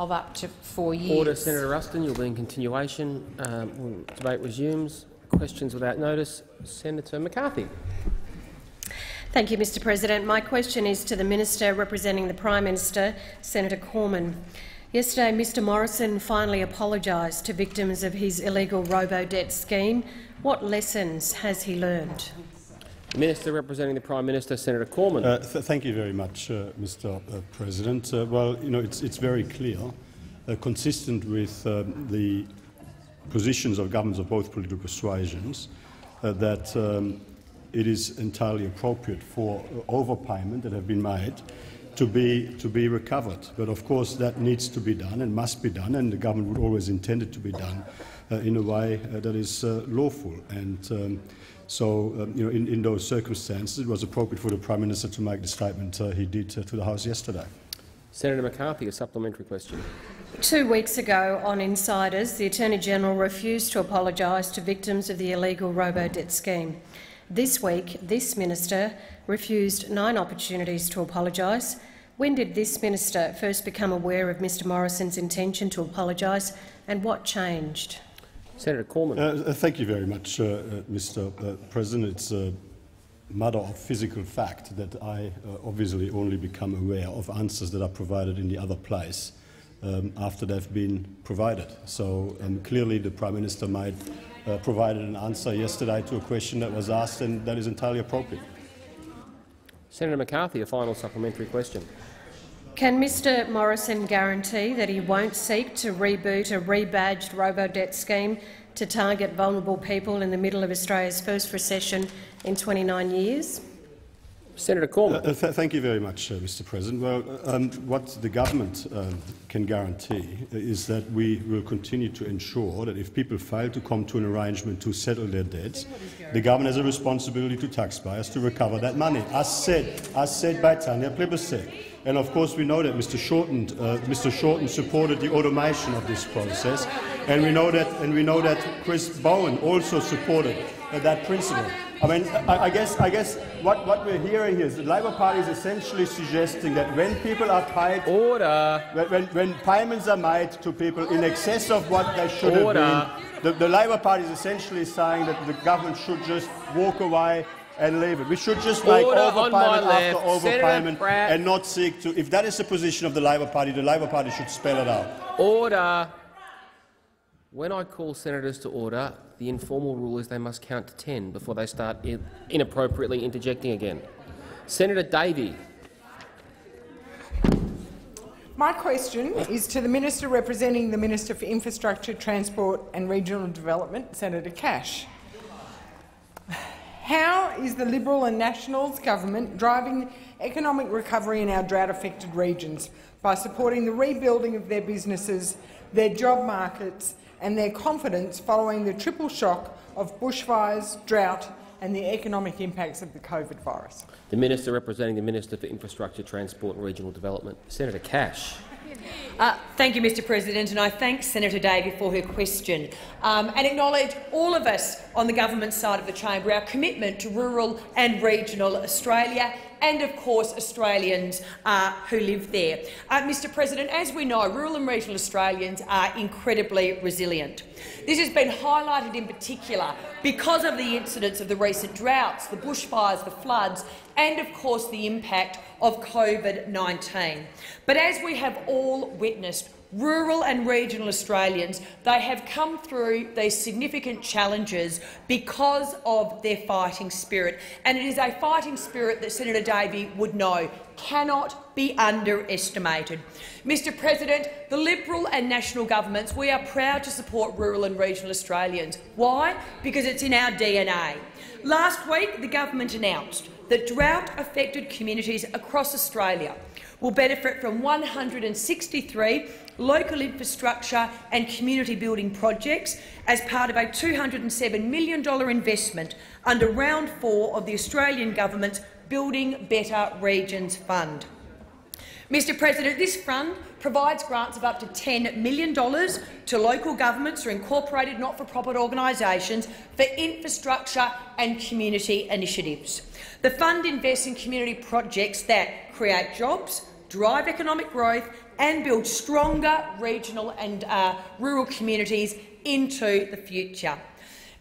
of up to four years. Order, Senator Ruston. You'll be in continuation. Um, debate resumes. Questions without notice. Senator McCarthy. Thank you, Mr President. My question is to the Minister representing the Prime Minister, Senator Cormann. Yesterday, Mr Morrison finally apologised to victims of his illegal robo-debt scheme. What lessons has he learned? Minister representing the Prime Minister, Senator Cormann. Uh, th thank you very much, uh, Mr. Uh, President. Uh, well, you know, it's, it's very clear, uh, consistent with um, the positions of governments of both political persuasions, uh, that um, it is entirely appropriate for overpayment that have been made to be, to be recovered. But of course that needs to be done and must be done, and the government would always intend it to be done uh, in a way uh, that is uh, lawful. And um, so, um, you know, in, in, those circumstances, it was appropriate for the Prime Minister to make the statement uh, he did uh, to the House yesterday. Senator McCarthy, a supplementary question. Two weeks ago on Insiders, the Attorney-General refused to apologise to victims of the illegal robo-debt scheme. This week, this minister refused nine opportunities to apologise. When did this minister first become aware of Mr Morrison's intention to apologise, and what changed? Senator Cormann. Uh, thank you very much, uh, uh Mr uh, President. It's a matter of physical fact that I uh, obviously only become aware of answers that are provided in the other place um, after they've been provided. So um, clearly the Prime Minister might uh, provided an answer yesterday to a question that was asked, and that is entirely appropriate. Senator McCarthy, a final supplementary question. Can Mr Morrison guarantee that he won't seek to reboot a rebadged robo-debt scheme to target vulnerable people in the middle of Australia's first recession in 29 years? Senator Cormann. Uh, th thank you very much, uh, Mr. President. Well, um, what the government um, can guarantee is that we will continue to ensure that if people fail to come to an arrangement to settle their debts, the government has a responsibility to taxpayers to recover that money, as said, as said by Tanya Plibersek. And of course, we know that Mr. Shorten, uh, Mr. Shorten supported the automation of this process, and we know that, and we know that Chris Bowen also supported uh, that principle. I mean, I, I, guess, I guess what, what we're hearing here is the Labor Party is essentially suggesting that when people are paid, order, when, when payments are made to people in excess of what they should order. have been, the, the Labor Party is essentially saying that the government should just walk away and leave it. We should just make Order overpayment after overpayment and not seek to. If that is the position of the Labor Party, the Labor Party should spell it out. Order. When I call senators to order, the informal rule is they must count to 10 before they start inappropriately interjecting again. Senator Davey. My question is to the Minister representing the Minister for Infrastructure, Transport and Regional Development, Senator Cash. How is the Liberal and Nationals government driving economic recovery in our drought-affected regions by supporting the rebuilding of their businesses, their job markets and their confidence following the triple shock of bushfires, drought and the economic impacts of the COVID virus. The Minister representing the Minister for Infrastructure, Transport and Regional Development, Senator Cash. Uh, thank you, Mr President, and I thank Senator Davey for her question um, and acknowledge all of us on the government side of the chamber our commitment to rural and regional Australia and, of course, Australians uh, who live there. Uh, Mr President, as we know, rural and regional Australians are incredibly resilient. This has been highlighted in particular because of the incidents of the recent droughts, the bushfires, the floods and, of course, the impact of COVID-19. But as we have all witnessed, rural and regional Australians, they have come through these significant challenges because of their fighting spirit. And it is a fighting spirit that Senator Davey would know cannot be underestimated. Mr President, the Liberal and National governments, we are proud to support rural and regional Australians. Why? Because it's in our DNA. Last week, the government announced that drought-affected communities across Australia will benefit from 163 local infrastructure and community building projects as part of a $207 million investment under round four of the Australian Government's Building Better Regions Fund. Mr President, this fund provides grants of up to $10 million to local governments or incorporated not-for-profit organisations for infrastructure and community initiatives. The fund invests in community projects that create jobs, drive economic growth and build stronger regional and uh, rural communities into the future.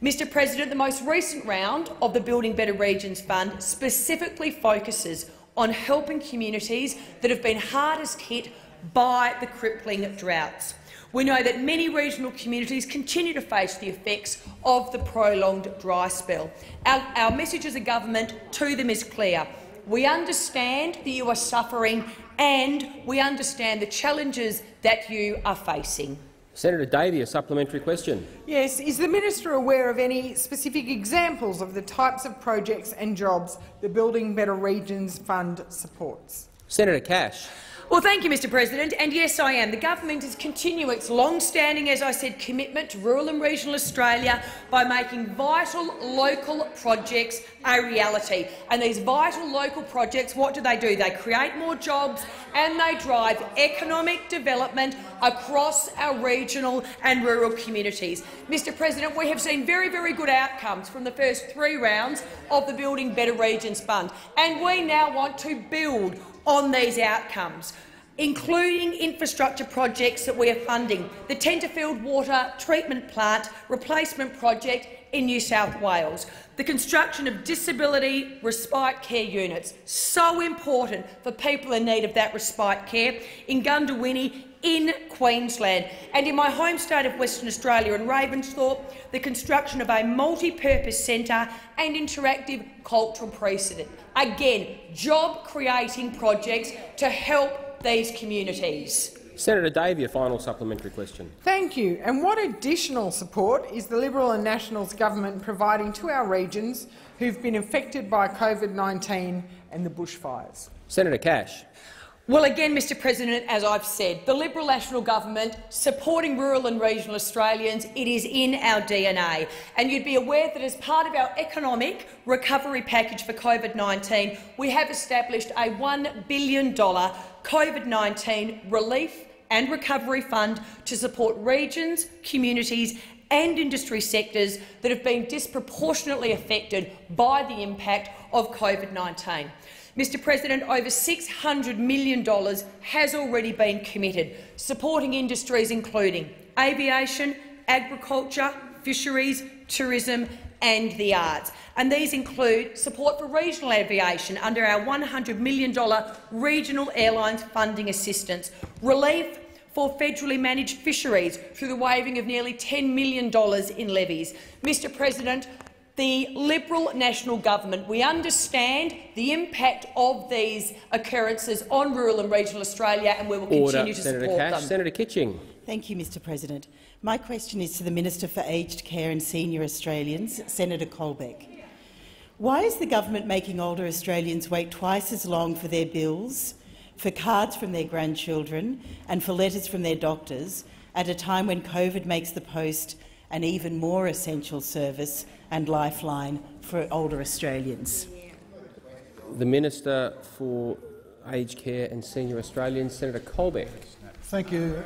Mr President, the most recent round of the Building Better Regions Fund specifically focuses on helping communities that have been hardest hit by the crippling droughts. We know that many regional communities continue to face the effects of the prolonged dry spell. Our, our message as a government to them is clear. We understand that you are suffering and we understand the challenges that you are facing. Senator Davey, a supplementary question. Yes. Is the minister aware of any specific examples of the types of projects and jobs the Building Better Regions Fund supports? Senator Cash. Well, thank you, Mr President. And yes, I am. The government is continuing its long-standing, as I said, commitment to rural and regional Australia by making vital local projects a reality. And these vital local projects, what do they do? They create more jobs and they drive economic development across our regional and rural communities. Mr President, we have seen very, very good outcomes from the first three rounds of the Building Better Regions Fund, and we now want to build on these outcomes, including infrastructure projects that we are funding, the Tenterfield Water Treatment Plant Replacement Project in New South Wales, the construction of disability respite care units, so important for people in need of that respite care, in Goondiwindi in Queensland, and in my home state of Western Australia in Ravensthorpe, the construction of a multi-purpose centre and interactive cultural precinct. Again, job-creating projects to help these communities. Senator Davey, a final supplementary question. Thank you. And what additional support is the Liberal and Nationals government providing to our regions who've been affected by COVID-19 and the bushfires? Senator Cash. Well, again, Mr President, as I've said, the Liberal National Government supporting rural and regional Australians, it is in our DNA. And you'd be aware that as part of our economic recovery package for COVID-19, we have established a $1 billion COVID-19 relief and recovery fund to support regions, communities and industry sectors that have been disproportionately affected by the impact of COVID-19. Mr President, over $600 million has already been committed, supporting industries including aviation, agriculture, fisheries, tourism and the arts. And these include support for regional aviation under our $100 million Regional Airlines Funding Assistance, relief for federally managed fisheries through the waiving of nearly $10 million in levies. Mr President, the Liberal National Government, we understand the impact of these occurrences on rural and regional Australia and we will Order. continue to Senator support Cash. them. Senator Kitching. Thank you, Mr President. My question is to the Minister for Aged Care and Senior Australians, Senator Colbeck. Why is the government making older Australians wait twice as long for their bills, for cards from their grandchildren and for letters from their doctors at a time when COVID makes the post an even more essential service and lifeline for older Australians? The Minister for Aged Care and Senior Australians, Senator Colbeck. Thank you.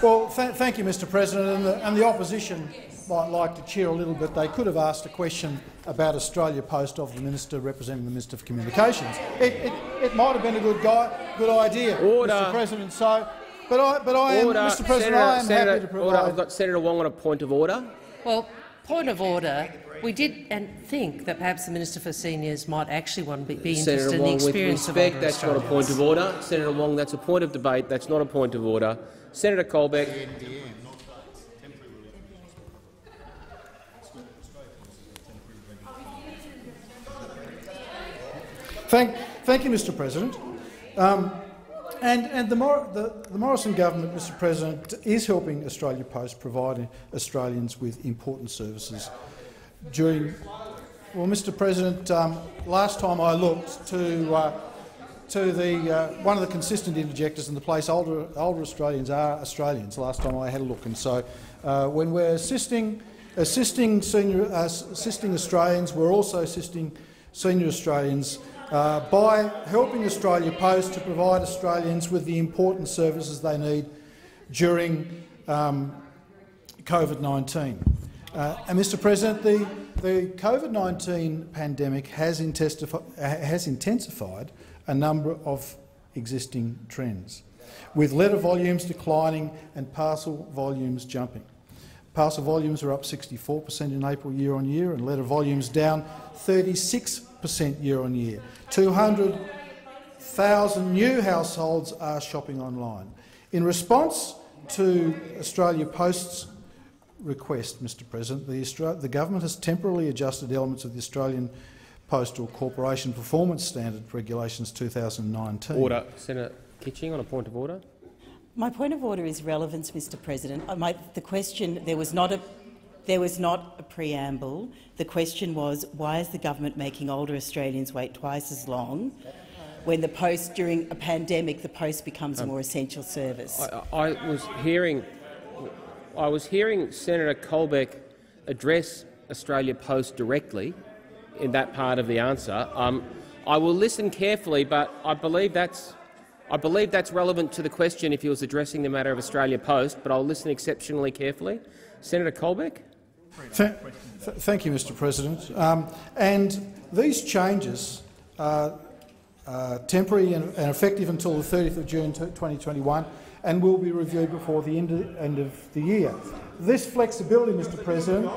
Well, th thank you, Mr President. And the, and the opposition might like to cheer a little bit. They could have asked a question about Australia Post of the minister representing the Minister for Communications. It, it, it might have been a good, guy, good idea, Order. Mr President. So, but I, but I am, Order. Mr President, Senator, I am Senator, happy to provide. order. I've got Senator Wong on a point of order. Well, point of order. We did and think that perhaps the Minister for Seniors might actually want to be, be interested Senator in the Wong, with experience respect, of older that's not a point of order. Senator Wong, that's a point of debate. That's not a point of order. Senator Colbeck. Thank, thank you, Mr President. Um, and and the, Mor the, the Morrison government, Mr President, is helping Australia Post provide Australians with important services during. Well, Mr President, um, last time I looked to uh, to the uh, one of the consistent interjectors in the place, older older Australians are Australians. Last time I had a look, and so uh, when we're assisting assisting senior uh, assisting Australians, we're also assisting senior Australians uh, by helping Australia Post to provide Australians with the important services they need during um, COVID-19. Uh, and Mr President, the, the COVID-19 pandemic has, has intensified a number of existing trends, with letter volumes declining and parcel volumes jumping. Parcel volumes are up 64 per cent in April year on year, and letter volumes down 36 per cent year on year. 200,000 new households are shopping online. In response to Australia Post's request, Mr President, the, Austra the government has temporarily adjusted elements of the Australian Postal Corporation Performance Standard Regulations 2019. Order. Senator Kitching on a point of order. My point of order is relevance, Mr President. My, the question, there was, not a, there was not a preamble. The question was, why is the government making older Australians wait twice as long when the post, during a pandemic, the post becomes a more essential service? I, I was hearing I was hearing Senator Colbeck address Australia Post directly in that part of the answer. Um, I will listen carefully, but I believe that's I believe that's relevant to the question if he was addressing the matter of Australia Post, but I'll listen exceptionally carefully. Senator Colbeck. Th thank you, Mr President. Um, and these changes are uh, temporary and, and effective until the 30th of June 2021 and will be reviewed before the end of, end of the year. This flexibility, Mr President,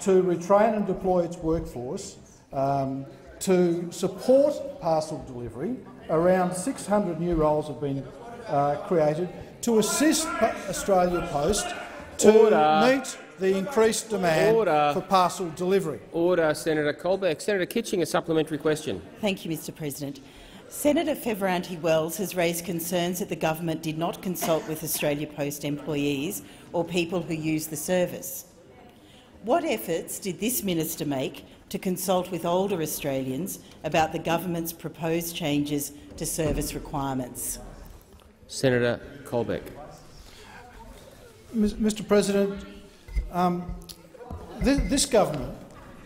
to retrain and deploy its workforce um, to support parcel delivery, around 600 new roles have been uh, created to assist Australia Post to Order. meet the increased demand Order. for parcel delivery. Order, Senator Colbeck. Senator Kitching, a supplementary question. Thank you, Mr President. Senator Fierravanti-Wells has raised concerns that the government did not consult with Australia Post employees or people who use the service. What efforts did this minister make to consult with older Australians about the government's proposed changes to service requirements? Senator Colbeck. Mr President, um, this, this government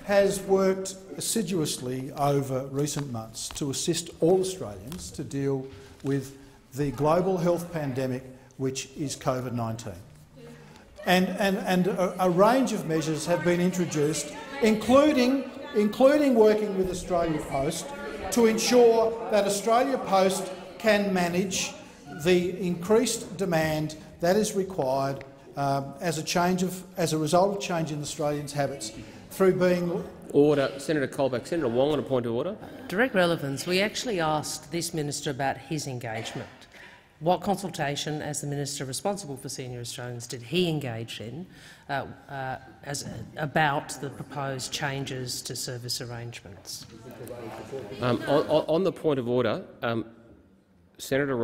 has worked assiduously over recent months to assist all Australians to deal with the global health pandemic which is COVID-19. And, and, and a, a, range of measures have been introduced, including, including working with Australia Post to ensure that Australia Post can manage the increased demand that is required um, as, a change of, as a result of change in Australians' habits through being Order. Senator Colbeck. Senator Wong on a point of order. Direct relevance. We actually asked this minister about his engagement. What consultation, as the minister responsible for senior Australians, did he engage in uh, uh, as, uh, about the proposed changes to service arrangements? Um, on, on, the point of order, um, Senator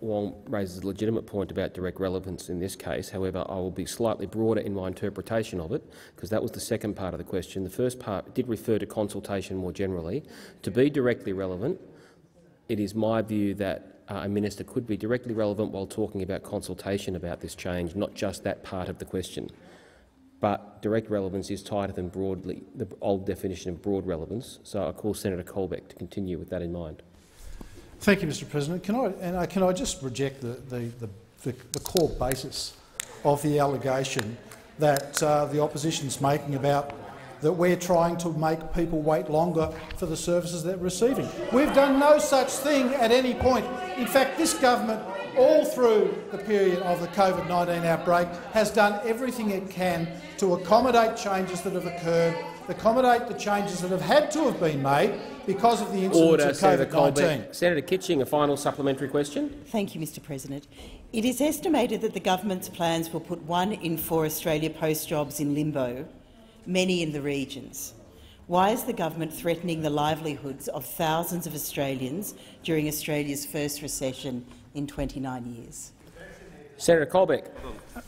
Wong raises a legitimate point about direct relevance in this case. However, I will be slightly broader in my interpretation of it, because that was the second part of the question. The first part did refer to consultation more generally. To be directly relevant, it is my view that uh, a minister could be directly relevant while talking about consultation about this change, not just that part of the question. But direct relevance is tighter than broadly the old definition of broad relevance, so I call Senator Colbeck to continue with that in mind. Thank you, Mr President. Can I, and I, can I just reject the, the, the, the, core basis of the allegation that uh, the opposition is making about that we're trying to make people wait longer for the services they're receiving. We've done no such thing at any point. In fact, this government, all through the period of the COVID-19 outbreak, has done everything it can to accommodate changes that have occurred, accommodate the changes that have had to have been made because of the incidence Order, of COVID-19. Senator Kitching, a final supplementary question. Thank you, Mr President. It is estimated that the government's plans will put one in four Australia Post jobs in limbo, many in the regions. Why is the government threatening the livelihoods of thousands of Australians during Australia's first recession in 29 years? Senator Colbeck.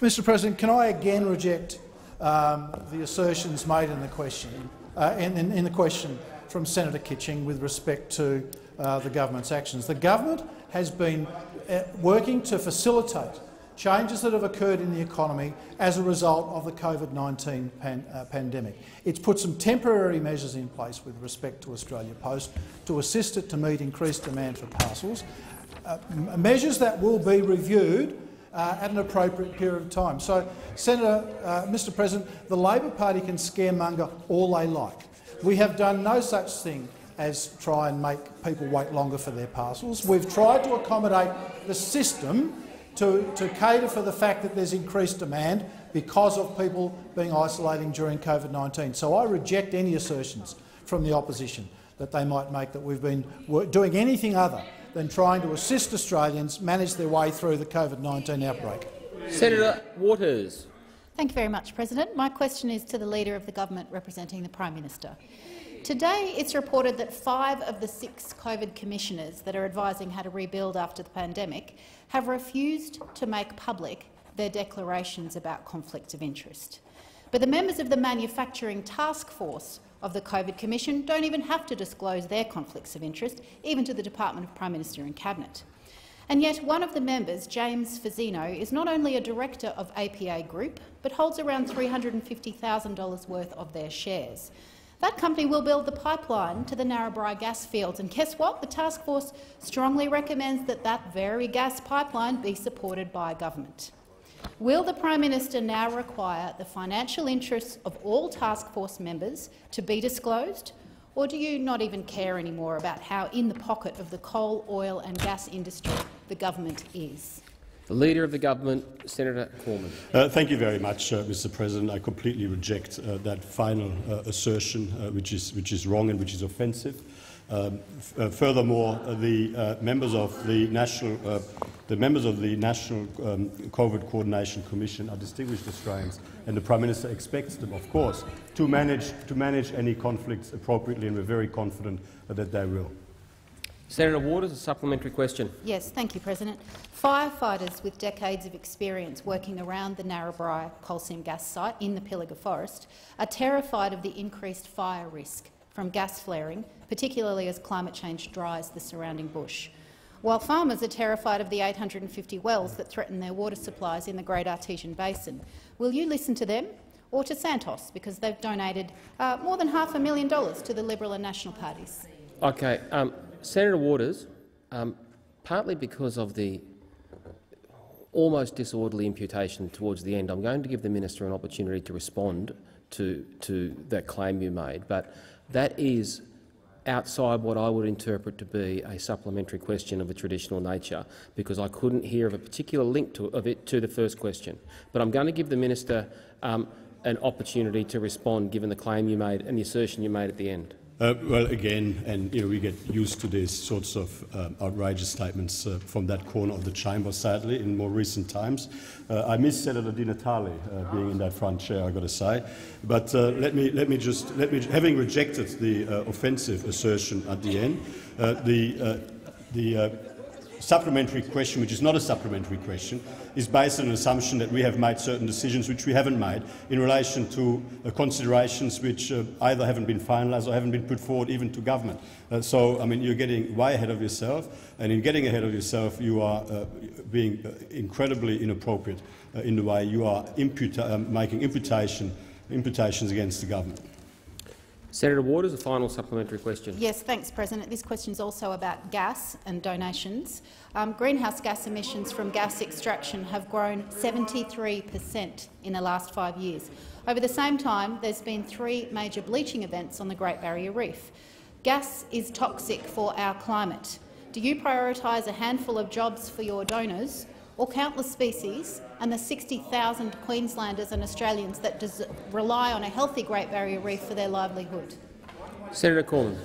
Mr President, can I again reject um, the assertions made in the question, uh, in, in, in the question from Senator Kitching with respect to uh, the government's actions. The government has been uh, working to facilitate changes that have occurred in the economy as a result of the COVID-19 pan, uh, pandemic. It's put some temporary measures in place with respect to Australia Post to assist it to meet increased demand for parcels, uh, measures that will be reviewed uh, at an appropriate period of time. So, Senator, uh, Mr President, the Labor Party can scaremonger all they like. We have done no such thing as try and make people wait longer for their parcels. We've tried to accommodate the system to, to cater for the fact that there's increased demand because of people being isolating during COVID-19. So I reject any assertions from the opposition that they might make that we've been doing anything other than trying to assist Australians manage their way through the COVID-19 outbreak. Senator Waters. Thank you very much, President. My question is to the Leader of the Government representing the Prime Minister. Today it's reported that five of the six COVID commissioners that are advising how to rebuild after the pandemic have refused to make public their declarations about conflicts of interest. But the members of the Manufacturing Task Force of the COVID Commission don't even have to disclose their conflicts of interest, even to the Department of Prime Minister and Cabinet. And yet one of the members, James Fazzino, is not only a director of APA Group, but holds around $350,000 worth of their shares. That company will build the pipeline to the Narrabri gas fields. And guess what? The task force strongly recommends that that very gas pipeline be supported by government. Will the Prime Minister now require the financial interests of all task force members to be disclosed, or do you not even care anymore about how in the pocket of the coal, oil and gas industry the government is? The Leader of the Government, Senator Cormann. Uh, thank you very much, uh, Mr President. I completely reject uh, that final uh, assertion, uh, which, is, which is wrong and which is offensive. Um, uh, furthermore, the members of the national the members of the National um, COVID Coordination Commission are distinguished Australians, and the Prime Minister expects them, of course, to manage, to manage any conflicts appropriately, and we're very confident that they will. Senator Ward Waters, a supplementary question. Yes, thank you, President. Firefighters with decades of experience working around the Narrabri coal seam gas site in the Pilliga Forest are terrified of the increased fire risk from gas flaring, particularly as climate change dries the surrounding bush while farmers are terrified of the 850 wells that threaten their water supplies in the Great Artesian Basin. Will you listen to them or to Santos, because they've donated uh, more than half a million dollars to the Liberal and National parties? Okay, um, Senator Waters, um, partly because of the almost disorderly imputation towards the end, I'm going to give the minister an opportunity to respond to, to that claim you made, but that is outside what I would interpret to be a supplementary question of a traditional nature, because I couldn't hear of a particular link to, of it to the first question. But I'm going to give the minister um, an opportunity to respond, given the claim you made and the assertion you made at the end. Uh, well, again, and you know, we get used to these sorts of um, outrageous statements uh, from that corner of the chamber, sadly, in more recent times. Uh, I miss Senator Di Natale uh, being in that front chair, I've got to say. But uh, let, me, let me just, let me, having rejected the uh, offensive assertion at the end, the, the supplementary question, which is not a supplementary question, is based on an assumption that we have made certain decisions which we haven't made in relation to uh, considerations which uh, either haven't been finalised or haven't been put forward even to government. Uh, so, I mean, you're getting way ahead of yourself, and in getting ahead of yourself, you are uh, being uh, incredibly inappropriate uh, in the way you are um, making imputation, imputations against the government. Senator Waters, a final supplementary question. Yes, thanks, President. This question is also about gas and donations. Um, greenhouse gas emissions from gas extraction have grown 73 per cent in the last five years. Over the same time, there's been three major bleaching events on the Great Barrier Reef. Gas is toxic for our climate. Do you prioritise a handful of jobs for your donors or countless species and the 60,000 Queenslanders and Australians that rely on a healthy Great Barrier Reef for their livelihood. Senator Cormann.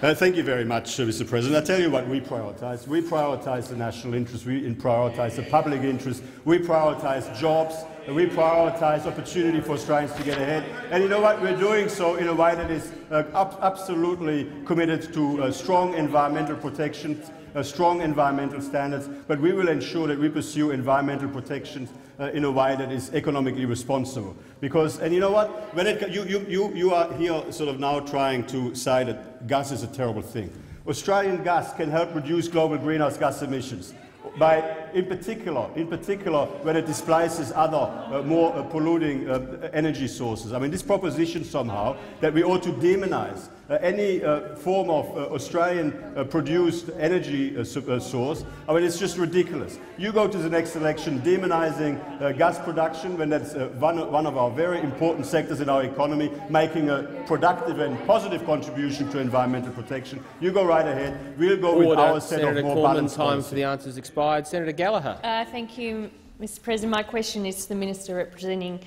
Uh, thank you very much, uh, Mr President. I tell you what we prioritise. We prioritise the national interest, we prioritise the public interest, we prioritise jobs, and we prioritise opportunity for Australians to get ahead. And you know what? We're doing so in a way that is uh, absolutely committed to uh, strong environmental protection strong environmental standards, but we will ensure that we pursue environmental protections uh, in a way that is economically responsible. Because, and you know what, when it, you, you, you, are here sort of now trying to say that gas is a terrible thing. Australian gas can help reduce global greenhouse gas emissions by, in particular, in particular when it displaces other uh, more uh, polluting uh, energy sources. I mean, this proposition somehow that we ought to demonize any uh, form of uh, Australian-produced energy uh, su- uh, source. I mean, it's just ridiculous. You go to the next election demonizing uh, gas production when that's uh, one, one of our very important sectors in our economy, making a productive and positive contribution to environmental protection. You go right ahead. We'll go with our set Senator of more Cormann, balanced time policy. for the answers expired. Senator Gallagher. Uh, thank you, Mr President. My question is to the Minister representing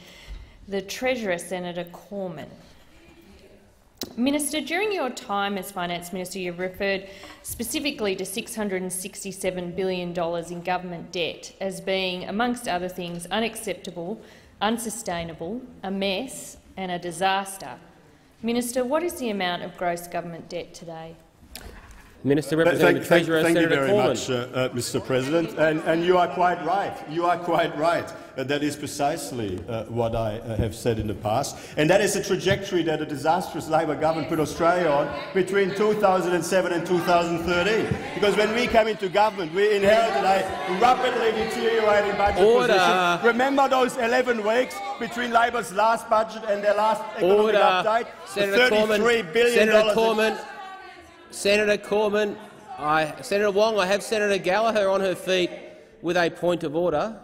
the Treasurer, Senator Cormann. Minister, during your time as Finance Minister, you referred specifically to $667 billion in government debt as being, amongst other things, unacceptable, unsustainable, a mess and a disaster. Minister, what is the amount of gross government debt today? Minister representing Thank, the Treasurer, thank you Senator very Cormann. much, uh, uh, Mr. President. And, and you are quite right. You are quite right. Uh, that is precisely uh, what I uh, have said in the past. And that is the trajectory that a disastrous Labor government put Australia on between 2007 and 2013. Because when we came into government, we inherited a rapidly deteriorating budget Order. position. Remember those 11 weeks between Labor's last budget and their last economic Order. update? Senator $33 Cormann. billion Senator Cormann. Senator Cormann. I, Senator Wong, I have Senator Gallagher on her feet with a point of order.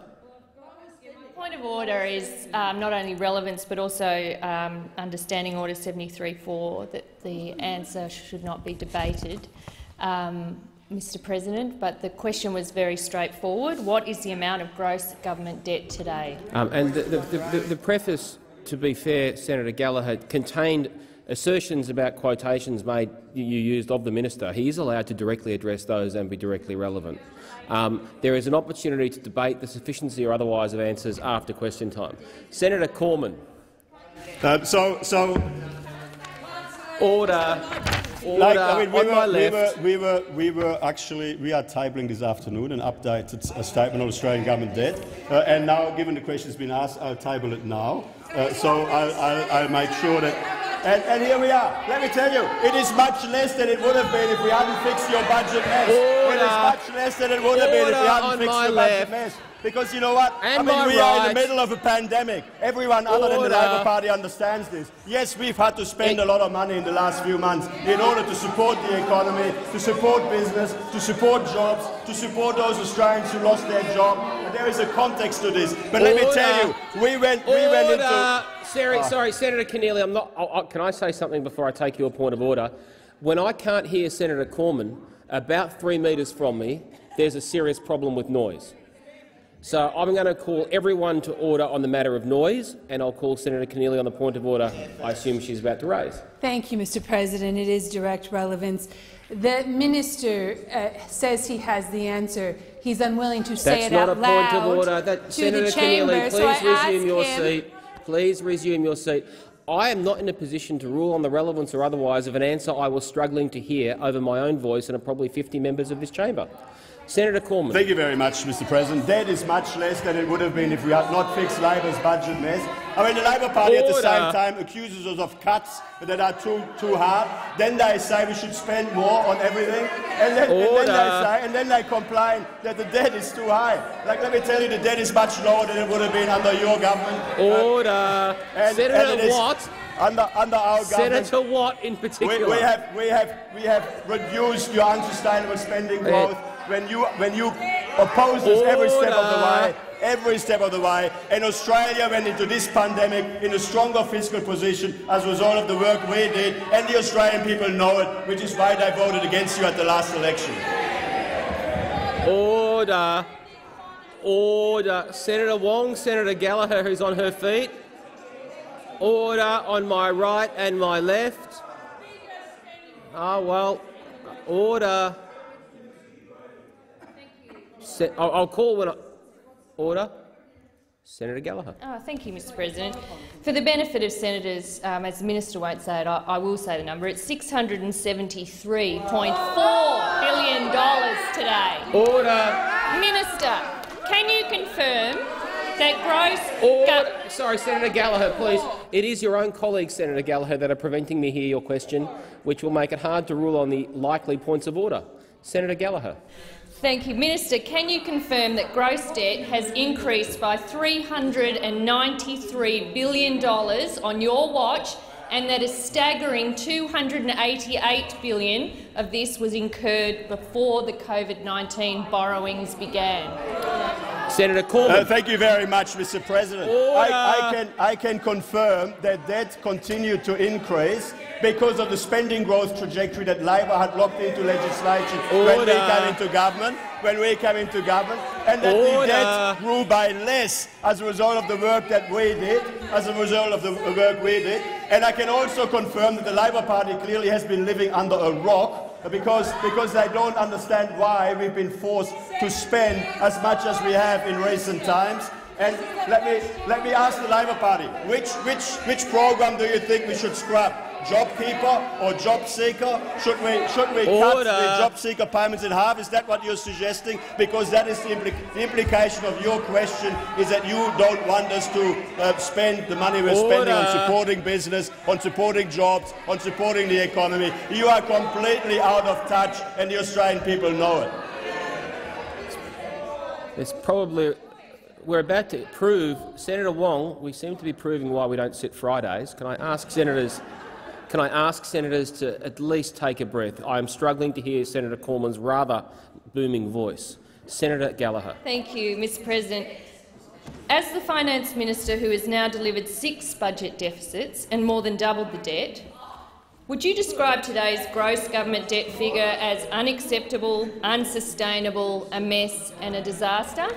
Point of order is um, not only relevance but also um, understanding Order 73.4 that the answer should not be debated, um, Mr President, but the question was very straightforward. What is the amount of gross government debt today? Um, and the, the, the, the preface, to be fair, Senator Gallagher, contained assertions about quotations made you used of the minister. He is allowed to directly address those and be directly relevant. Um, there is an opportunity to debate the sufficiency or otherwise of answers after question time. Senator Cormann. Uh, so, so Order. Order. Like, I mean, we, were, we, were, we, were, we were actually we are tabling this afternoon an updated statement on Australian government debt, uh, and now, given the question has been asked, I'll table it now. Uh, so I'll, I'll, I'll make sure that. And, and here we are. Let me tell you, it is much less than it would have been if we hadn't fixed your budget mess. It Order. is much less than it would have been if we hadn't fixed your left. budget mess. Because you know what? And I mean, we are in the middle of a pandemic. Everyone other than the Labor Party understands this. Yes, we've had to spend a lot of money in the last few months in order to support the economy, to support business, to support jobs, to support those Australians who lost their job. And there is a context to this. But let me tell you, we went, we went into. Order. Sorry, ah. sorry, Senator Keneally, I'm not. I, I, can I say something before I take your point of order? When I can't hear Senator Cormann about three metres from me, there's a serious problem with noise. So I'm going to call everyone to order on the matter of noise, and I'll call Senator Keneally on the point of order I assume she's about to raise. Thank you, Mr. President. It is direct relevance. The minister uh, says he has the answer. He's unwilling to say That's it not a point of order. That, to Senator chamber. Keneally, so please resume your him, seat. Please resume your seat. I am not in a position to rule on the relevance or otherwise of an answer I was struggling to hear over my own voice and probably 50 members of this chamber. Senator Cormann. Thank you very much, Mr. President. Debt is much less than it would have been if we had not fixed Labor's budget mess. I mean, the Labor Party at the same time accuses us of cuts that are too too hard. Then they say we should spend more on everything, and then, and then they say, and then they complain that the debt is too high. Like, let me tell you, the debt is much lower than it would have been under your government. Order. And- and Senator it is Watt. Under under our government. Senator Watt in particular. we have we have we have reduced your unsustainable spending eh. growth when you when you oppose us every step of the way. Every step of the way, and Australia went into this pandemic in a stronger fiscal position as a result of the work we did, and the Australian people know it, which is why they voted against you at the last election. Order. Order. Senator Wong, Senator Gallagher, who's on her feet. Order on my right and my left. Ah, well, order. Se- I'll, I'll call when I... Order. Senator Gallagher. Oh, thank you, Mr President. For the benefit of senators, um, as the minister won't say it, I, I will say the number. It's $673.4 billion today. Order. Minister, can you confirm that gross... Order. Sorry, Senator Gallagher, please. It is your own colleagues, Senator Gallagher, that are preventing me hear your question, which will make it hard to rule on the likely points of order. Senator Gallagher. Thank you. Minister, can you confirm that gross debt has increased by $393 billion on your watch and that a staggering 288 billion of this was incurred before the COVID-19 borrowings began. Senator Cormann. Uh, thank you very much, Mr. President. I, I, can, I can confirm that debt continued to increase because of the spending growth trajectory that Labor had locked into legislation when we came into government, when we came into government, and that Order. the debt grew by less as a result of the work that we did, as a result of the work we did. And I can also confirm that the Labor Party clearly has been living under a rock because, because they don't understand why we've been forced to spend as much as we have in recent times. And let me, let me ask the Labor Party, which, which, which program do you think we should scrap? JobKeeper or Job Seeker? Should we, should we cut the Job Seeker payments in half? Is that what you're suggesting? Because that is the, the implication of your question is that you don't want us to uh, spend the money we're spending on supporting business, on supporting jobs, on supporting the economy. You are completely out of touch and the Australian people know it. There's probably we're about to prove Senator Wong. We seem to be proving why we don't sit Fridays. Can I ask senators? Can I ask senators to at least take a breath? I am struggling to hear Senator Cormann's rather booming voice. Senator Gallagher. Thank you, Mr President. As the Finance Minister, who has now delivered six budget deficits and more than doubled the debt, would you describe today's gross government debt figure as unacceptable, unsustainable, a mess and a disaster?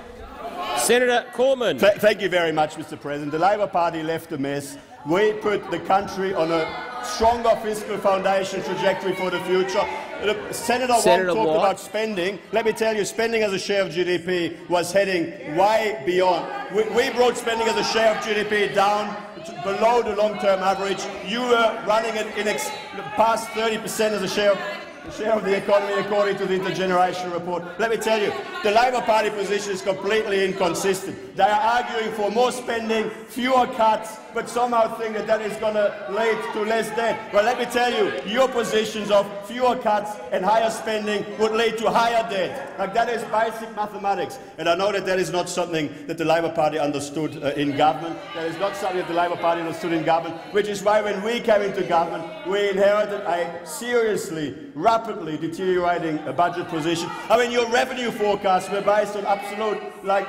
Senator Cormann. Th thank you very much, Mr. President. The Labor Party left a mess. We put the country on a stronger fiscal foundation trajectory for the future. Look, Senator, Senator Wong talked Watt. about spending. Let me tell you, spending as a share of GDP was heading way beyond. We, we brought spending as a share of GDP down below the long-term average. You were running it in ex past 30 percent as a share of the share of the economy according to the intergenerational report. Let me tell you, the Labor Party position is completely inconsistent. They are arguing for more spending, fewer cuts, but somehow think that that is going to lead to less debt. Well, let me tell you, your positions of fewer cuts and higher spending would lead to higher debt. Like that is basic mathematics. And I know that that is not something that the Labor Party understood uh, in government. That is not something that the Labor Party understood in government, which is why when we came into government, we inherited a seriously, rapidly deteriorating uh, budget position. I mean, your revenue forecasts were based on absolute, like,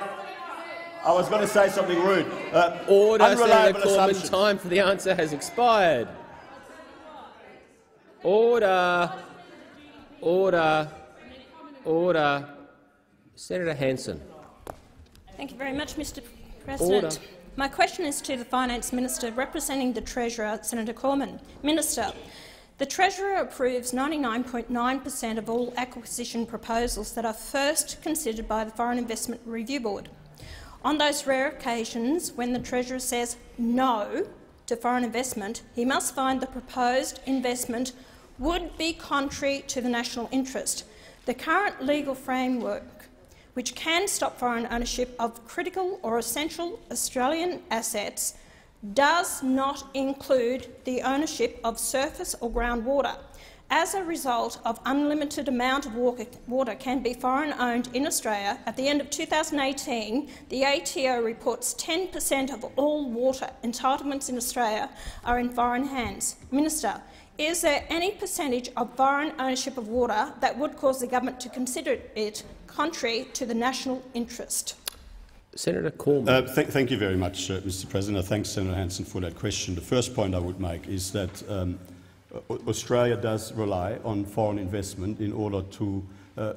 I was going to say something rude. Uh, Order, Senator unreliable Cormann. Time for the answer has expired. Order. Order. Order. Senator Hanson. Thank you very much, Mr President. Order. My question is to the Finance Minister representing the Treasurer, Senator Cormann. Minister, the Treasurer approves 99.9 per cent of all acquisition proposals that are first considered by the Foreign Investment Review Board. On those rare occasions when the Treasurer says no to foreign investment, he must find the proposed investment would be contrary to the national interest. The current legal framework which can stop foreign ownership of critical or essential Australian assets, does not include the ownership of surface or groundwater. As a result of unlimited amount of water can be foreign-owned in Australia, at the end of 2018, the ATO reports 10 per cent of all water entitlements in Australia are in foreign hands. Minister, is there any percentage of foreign ownership of water that would cause the government to consider it contrary to the national interest? Senator Cormann. Uh, th thank you very much, uh, Mr. President. I thank Senator Hanson for that question. The first point I would make is that um, Au- Australia does rely on foreign investment in order to uh,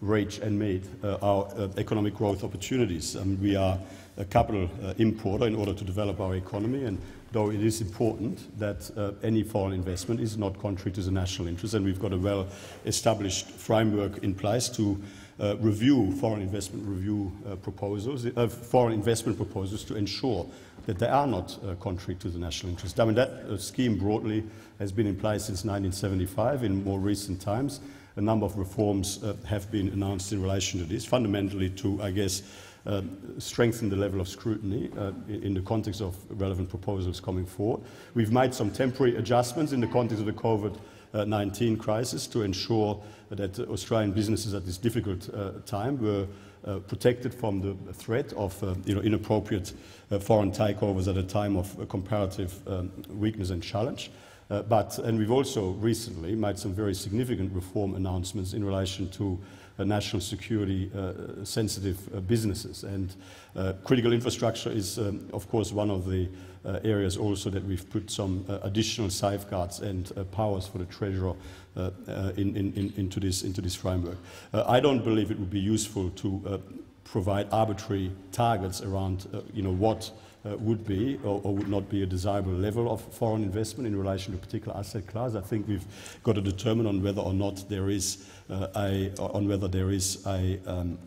reach and meet uh, our uh, economic growth opportunities. Um, we are a capital uh, importer in order to develop our economy, and though it is important that uh, any foreign investment is not contrary to the national interest, and we've got a well-established framework in place to uh, review foreign investment review uh, proposals, uh, foreign investment proposals to ensure that they are not uh, contrary to the national interest. I mean, that uh, scheme broadly has been in place since 1975. In more recent times, a number of reforms have been announced in relation to this, fundamentally to, I guess, uh, strengthen the level of scrutiny uh, in the context of relevant proposals coming forward. We've made some temporary adjustments in the context of the COVID-19 crisis to ensure that Australian businesses at this difficult uh, time were uh, protected from the threat of uh, you know, inappropriate uh, foreign takeovers at a time of comparative um, weakness and challenge. Uh, but, and we've also recently made some very significant reform announcements in relation to national security uh, sensitive uh, businesses. And uh, critical infrastructure is, um, of course, one of the uh, areas also that we've put some additional safeguards and powers for the Treasurer in, in, into, this, into this framework. I don't believe it would be useful to provide arbitrary targets around you know, what uh, would be or, or, would not be a desirable level of foreign investment in relation to a particular asset class. I think we've got to determine on whether or not there is uh, a on whether there is a, um,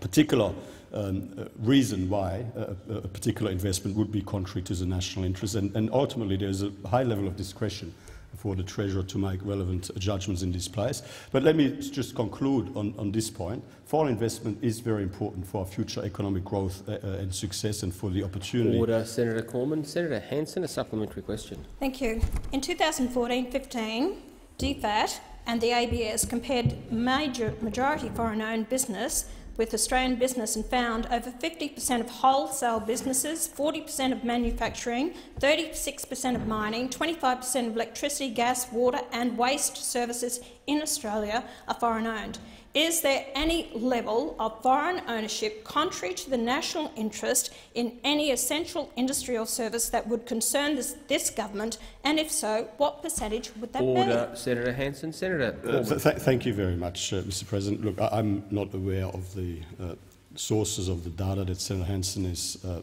particular um, uh, reason why a, a, particular investment would be contrary to the national interest, and, and ultimately there's a high level of discretion for the Treasurer to make relevant judgments in this place. But let me just conclude on, on this point. Foreign investment is very important for our future economic growth uh, uh and success and for the opportunity. Order, Senator Cormann. Senator Hanson, a supplementary question. Thank you. In 2014-15, DFAT and the ABS compared major majority foreign-owned business with Australian business and found over 50% of wholesale businesses, 40% of manufacturing, 36% of mining, 25% of electricity, gas, water and waste services in Australia are foreign-owned. Is there any level of foreign ownership contrary to the national interest in any essential industry or service that would concern this, this government? And if so, what percentage would that Order. be? Senator Hanson. Senator uh, th Thank you very much, uh, Mr President. Look, I am not aware of the uh, sources of the data that Senator Hanson is uh,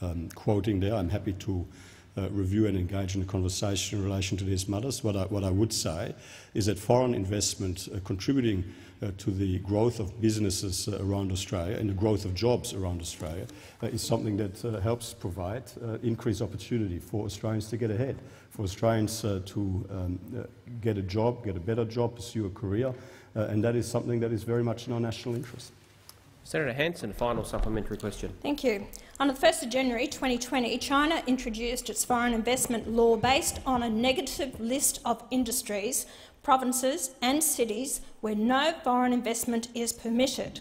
um, quoting there. I'm happy to uh, review and engage in a conversation in relation to these matters. What I, what I would say is that foreign investment uh, contributing uh, to the growth of businesses uh, around Australia and the growth of jobs around Australia uh, is something that uh, helps provide uh, increased opportunity for Australians to get ahead, for Australians uh, to um, get a job, get a better job, pursue a career, and that is something that is very much in our national interest. Senator Hanson, final supplementary question. Thank you. On the 1st of January 2020, China introduced its foreign investment law based on a negative list of industries provinces and cities where no foreign investment is permitted.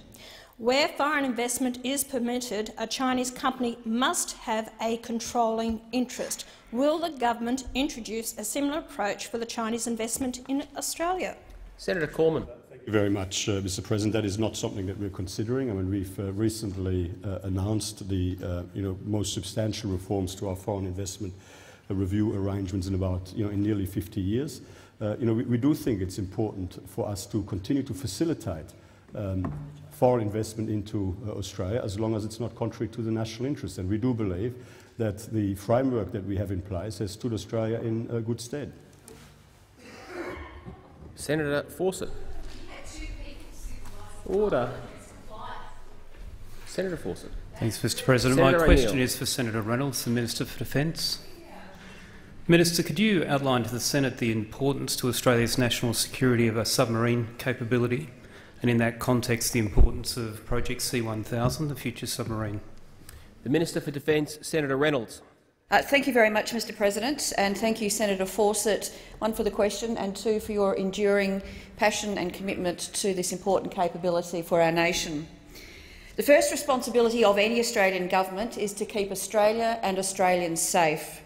Where foreign investment is permitted, a Chinese company must have a controlling interest. Will the government introduce a similar approach for the Chinese investment in Australia? Senator Cormann. Thank you very much, uh, Mr. President. That is not something that we're considering. I mean, we've uh, recently uh, announced the uh, you know, most substantial reforms to our foreign investment uh, review arrangements in about you know, in nearly 50 years uh, you know, we, we, do think it's important for us to continue to facilitate um, foreign investment into uh, Australia as long as it's not contrary to the national interest. And we do believe that the framework that we have in place has stood Australia in uh, good stead. Senator Fawcett. Order. Senator Fawcett. Thanks, Mr President. Senator My question is for Senator Reynolds, the Minister for Defence. Minister, could you outline to the Senate the importance to Australia's national security of a submarine capability, and in that context the importance of Project SEA 1000, the future submarine? The Minister for Defence, Senator Reynolds. Uh, thank you very much, Mr President, and thank you, Senator Fawcett, one for the question and two for your enduring passion and commitment to this important capability for our nation. The first responsibility of any Australian government is to keep Australia and Australians safe.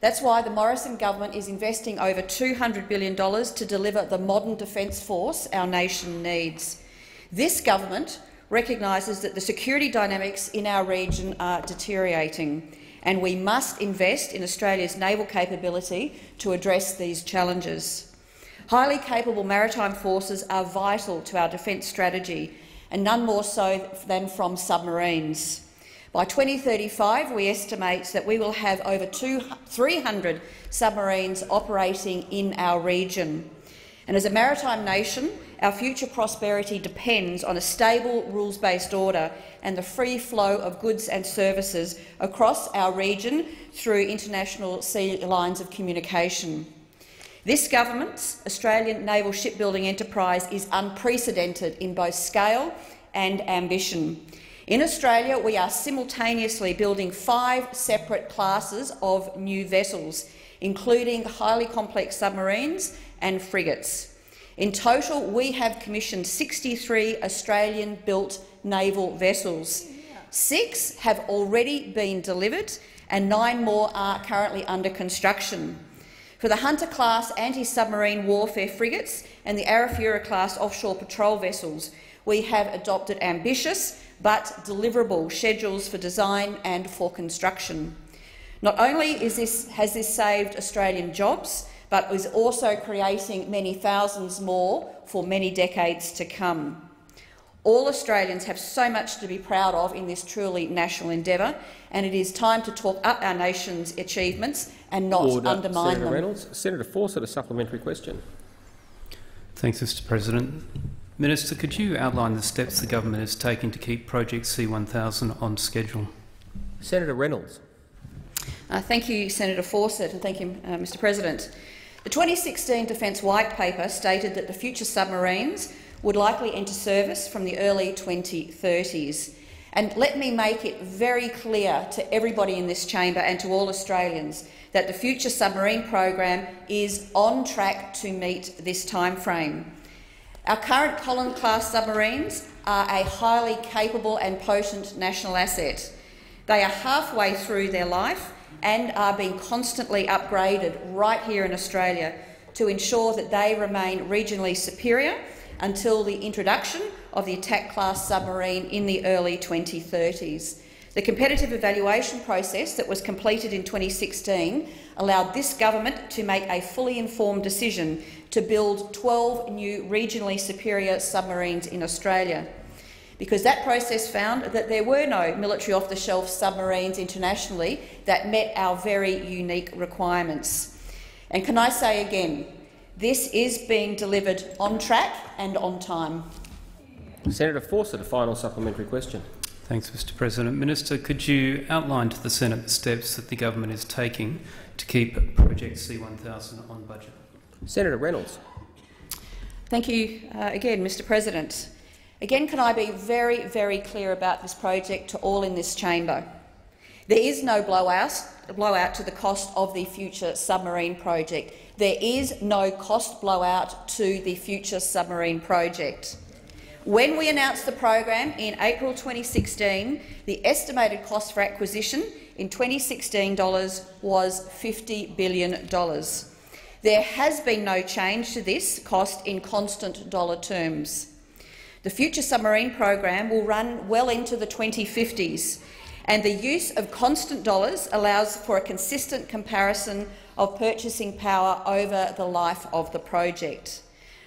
That's why the Morrison government is investing over $200 billion to deliver the modern defence force our nation needs. This government recognises that the security dynamics in our region are deteriorating, and we must invest in Australia's naval capability to address these challenges. Highly capable maritime forces are vital to our defence strategy, and none more so than from submarines. By 2035, we estimate that we will have over 300 submarines operating in our region. And as a maritime nation, our future prosperity depends on a stable rules-based order and the free flow of goods and services across our region through international sea lines of communication. This government's Australian naval shipbuilding enterprise is unprecedented in both scale and ambition. In Australia, we are simultaneously building five separate classes of new vessels, including highly complex submarines and frigates. In total, we have commissioned 63 Australian-built naval vessels. Six have already been delivered and nine more are currently under construction. For the Hunter-class anti-submarine warfare frigates and the Arafura-class offshore patrol vessels, we have adopted ambitious but deliverable schedules for design and for construction. Not only this, has this saved Australian jobs, but is also creating many thousands more for many decades to come. All Australians have so much to be proud of in this truly national endeavour, and it is time to talk up our nation's achievements and not Order. undermine Senator them. Reynolds. Senator Fawcett, a supplementary question. Thanks, Mr President. Minister, could you outline the steps the government is taking to keep Project SEA 1000 on schedule? Senator Reynolds. Uh, thank you, Senator Fawcett, and thank you, uh, Mr President. The 2016 Defence White Paper stated that the future submarines would likely enter service from the early 2030s. And let me make it very clear to everybody in this chamber and to all Australians that the future submarine program is on track to meet this timeframe. Our current Collins-class submarines are a highly capable and potent national asset. They are halfway through their life and are being constantly upgraded right here in Australia to ensure that they remain regionally superior until the introduction of the attack class submarine in the early 2030s. The competitive evaluation process that was completed in 2016 allowed this government to make a fully informed decision to build 12 new regionally superior submarines in Australia because that process found that there were no military off-the-shelf submarines internationally that met our very unique requirements. And can I say again, this is being delivered on track and on time. Senator Fawcett, a final supplementary question. Thanks, Mr President. Minister, could you outline to the Senate the steps that the government is taking to keep Project SEA 1000 on budget? Senator Reynolds. Thank you uh, again, Mr President. Again, can I be very, very clear about this project to all in this chamber? There is no blowout, blowout to the cost of the future submarine project. There is no cost blowout to the future submarine project. When we announced the program in April 2016, the estimated cost for acquisition in 2016 dollars was $50 billion. There has been no change to this cost in constant dollar terms. The future submarine program will run well into the 2050s, and the use of constant dollars allows for a consistent comparison of purchasing power over the life of the project.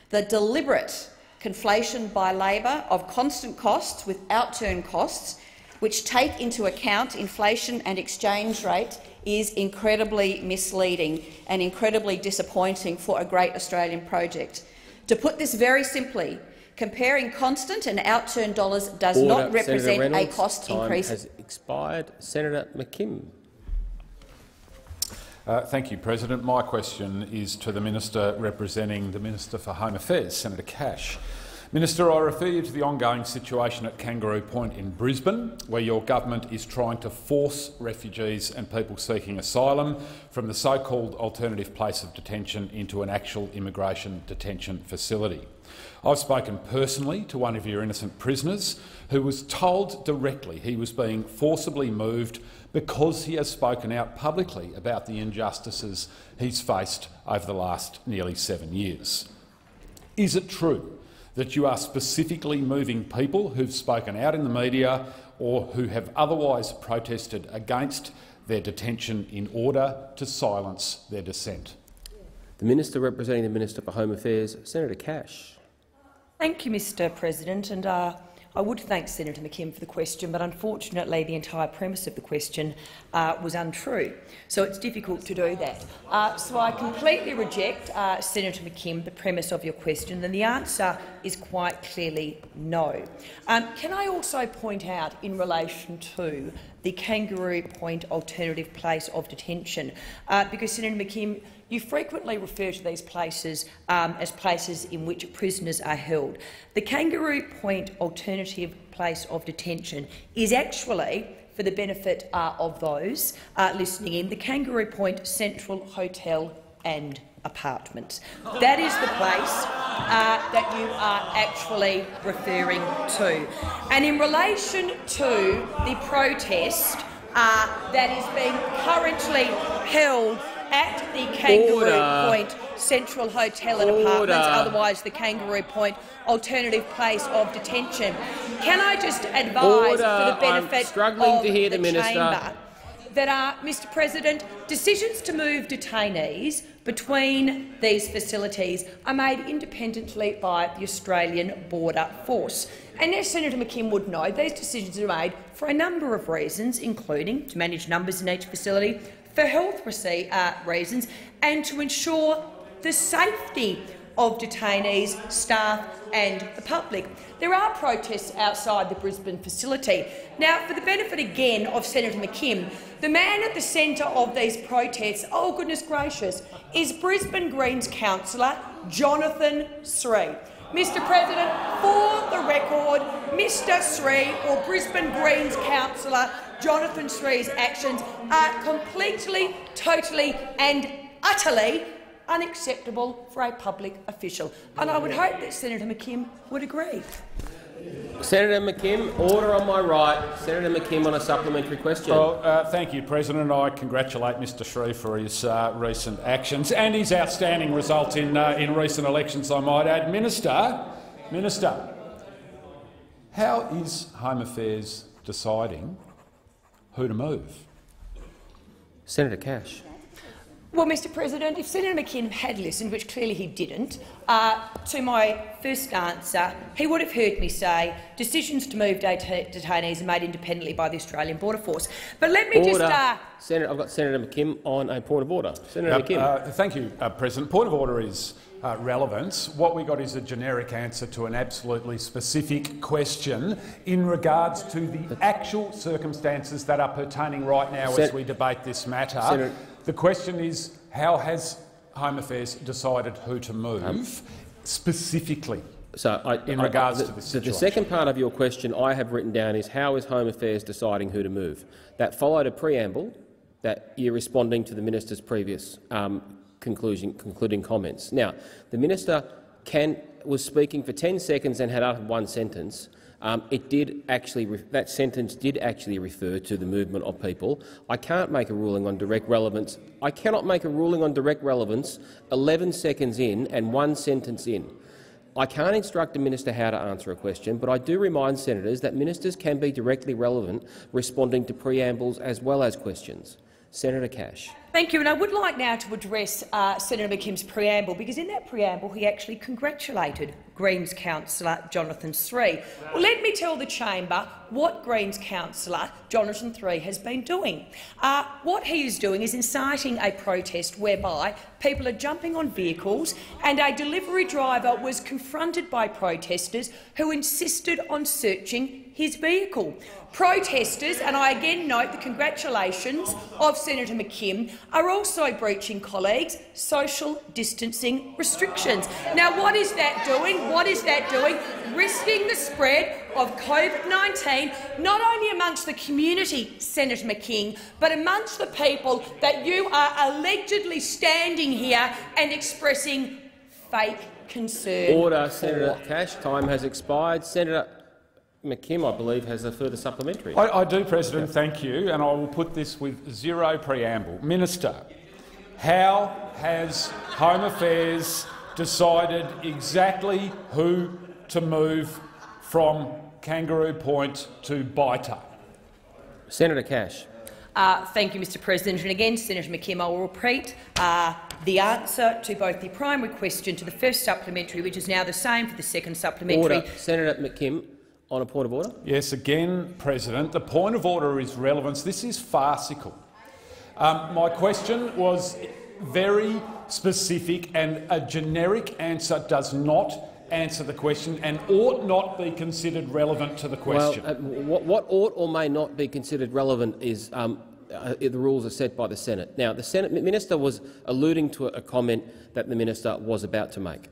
The deliberate conflation by Labor of constant costs with outturn costs, which take into account inflation and exchange rate, is incredibly misleading and incredibly disappointing for a great Australian project. To put this very simply, Comparing constant and outturn dollars does Order. not represent a cost time increase. has expired. Senator McKim. Uh, thank you, President. My question is to the Minister representing the Minister for Home Affairs, Senator Cash. Minister, I refer you to the ongoing situation at Kangaroo Point in Brisbane, where your government is trying to force refugees and people seeking asylum from the so-called alternative place of detention into an actual immigration detention facility. I've spoken personally to one of your innocent prisoners who was told directly he was being forcibly moved because he has spoken out publicly about the injustices he's faced over the last nearly seven years. Is it true that you are specifically moving people who've spoken out in the media or who have otherwise protested against their detention in order to silence their dissent? The Minister representing the Minister for Home Affairs, Senator Cash. Thank you, Mr President. And, uh, I would thank Senator McKim for the question, but unfortunately the entire premise of the question uh, was untrue, so it's difficult to do that. Uh, so I completely reject, uh, Senator McKim, the premise of your question, and the answer is quite clearly no. Um, can I also point out, in relation to the Kangaroo Point alternative place of detention, uh, because Senator McKim, you frequently refer to these places um, as places in which prisoners are held. The Kangaroo Point alternative place of detention is actually, for the benefit uh, of those uh, listening in, the Kangaroo Point Central Hotel and apartments. That is the place uh, that you are actually referring to. And in relation to the protest uh, that is being currently held at the Kangaroo Order. Point Central Hotel and Order. Apartments, otherwise the Kangaroo Point alternative place of detention. Can I just advise Order. for the benefit I'm struggling of to hear the Minister. Chamber that are, Mr President, decisions to move detainees between these facilities are made independently by the Australian Border Force. And as Senator McKim would know, these decisions are made for a number of reasons, including to manage numbers in each facility, for health uh, reasons and to ensure the safety of detainees, staff and the public. There are protests outside the Brisbane facility. Now, for the benefit again of Senator McKim, the man at the centre of these protests, oh goodness gracious, is Brisbane Greens councillor Jonathan Sri. Mr President, for the record, Mr Sri or Brisbane Greens councillor Jonathan Sri's actions are completely, totally and utterly unacceptable for a public official. And I would hope that Senator McKim would agree. Senator McKim, order on my right. Senator McKim on a supplementary question. Well, uh, thank you, President. I congratulate Mr Sri for his uh, recent actions and his outstanding result in, uh, in recent elections, I might add. Minister, Minister, how is Home Affairs deciding who to move? Senator Cash. Well, Mr President, if Senator McKim had listened, which clearly he didn't, uh, to my first answer, he would have heard me say decisions to move det detainees are made independently by the Australian Border Force. But let me order. just... Uh, Senator, I've got Senator McKim on a point of order. Senator Uh, McKim. uh, thank you, uh, President. Point of order is uh, relevance. What we got is a generic answer to an absolutely specific question in regards to the actual circumstances that are pertaining right now Sen- as we debate this matter. Senator- the question is, how has Home Affairs decided who to move specifically? So, I, in I- regards the, to this the- situation. the second part of your question I have written down is how is Home Affairs deciding who to move? That followed a preamble that you're responding to the minister's previous um, conclusion, concluding comments. Now, the minister can, was speaking for 10 seconds and had uttered one sentence. Um, it did actually that sentence did actually refer to the movement of people. I can't make a ruling on direct relevance. I cannot make a ruling on direct relevance 11 seconds in and one sentence in. I can't instruct a minister how to answer a question, but I do remind senators that ministers can be directly relevant, responding to preambles as well as questions. Senator Cash. Thank you. And I would like now to address uh, Senator McKim's preamble, because in that preamble he actually congratulated Greens councillor Jonathan Sri. Well, let me tell the chamber what Greens councillor Jonathan Sri has been doing. Uh, what he is doing is inciting a protest whereby people are jumping on vehicles and a delivery driver was confronted by protesters who insisted on searching his vehicle. Protesters, and I again note the congratulations of Senator McKim, are also breaching colleagues' social distancing restrictions. Now, what is that doing? What is that doing? Risking the spread of COVID-19, not only amongst the community, Senator McKim, but amongst the people that you are allegedly standing here and expressing fake concern Order, for. Senator Cash. Time has expired. Senator McKim, I believe, has a further supplementary. I, I do, President, thank you, and I will put this with zero preamble. Minister, how has Home Affairs decided exactly who to move from Kangaroo Point to BITA? Senator Cash. Uh, thank you, Mr President. And again, Senator McKim, I will repeat uh, the answer to both the primary question to the first supplementary, which is now the same for the second supplementary. Order. Senator McKim, on a point of order. Yes, again, President, the point of order is relevance. This is farcical. Um, my question was very specific, and a generic answer does not answer the question and ought not be considered relevant to the question. Well, uh, what, what ought or may not be considered relevant is um, uh, the rules are set by the Senate. Now, the Senate minister was alluding to a comment that the minister was about to make.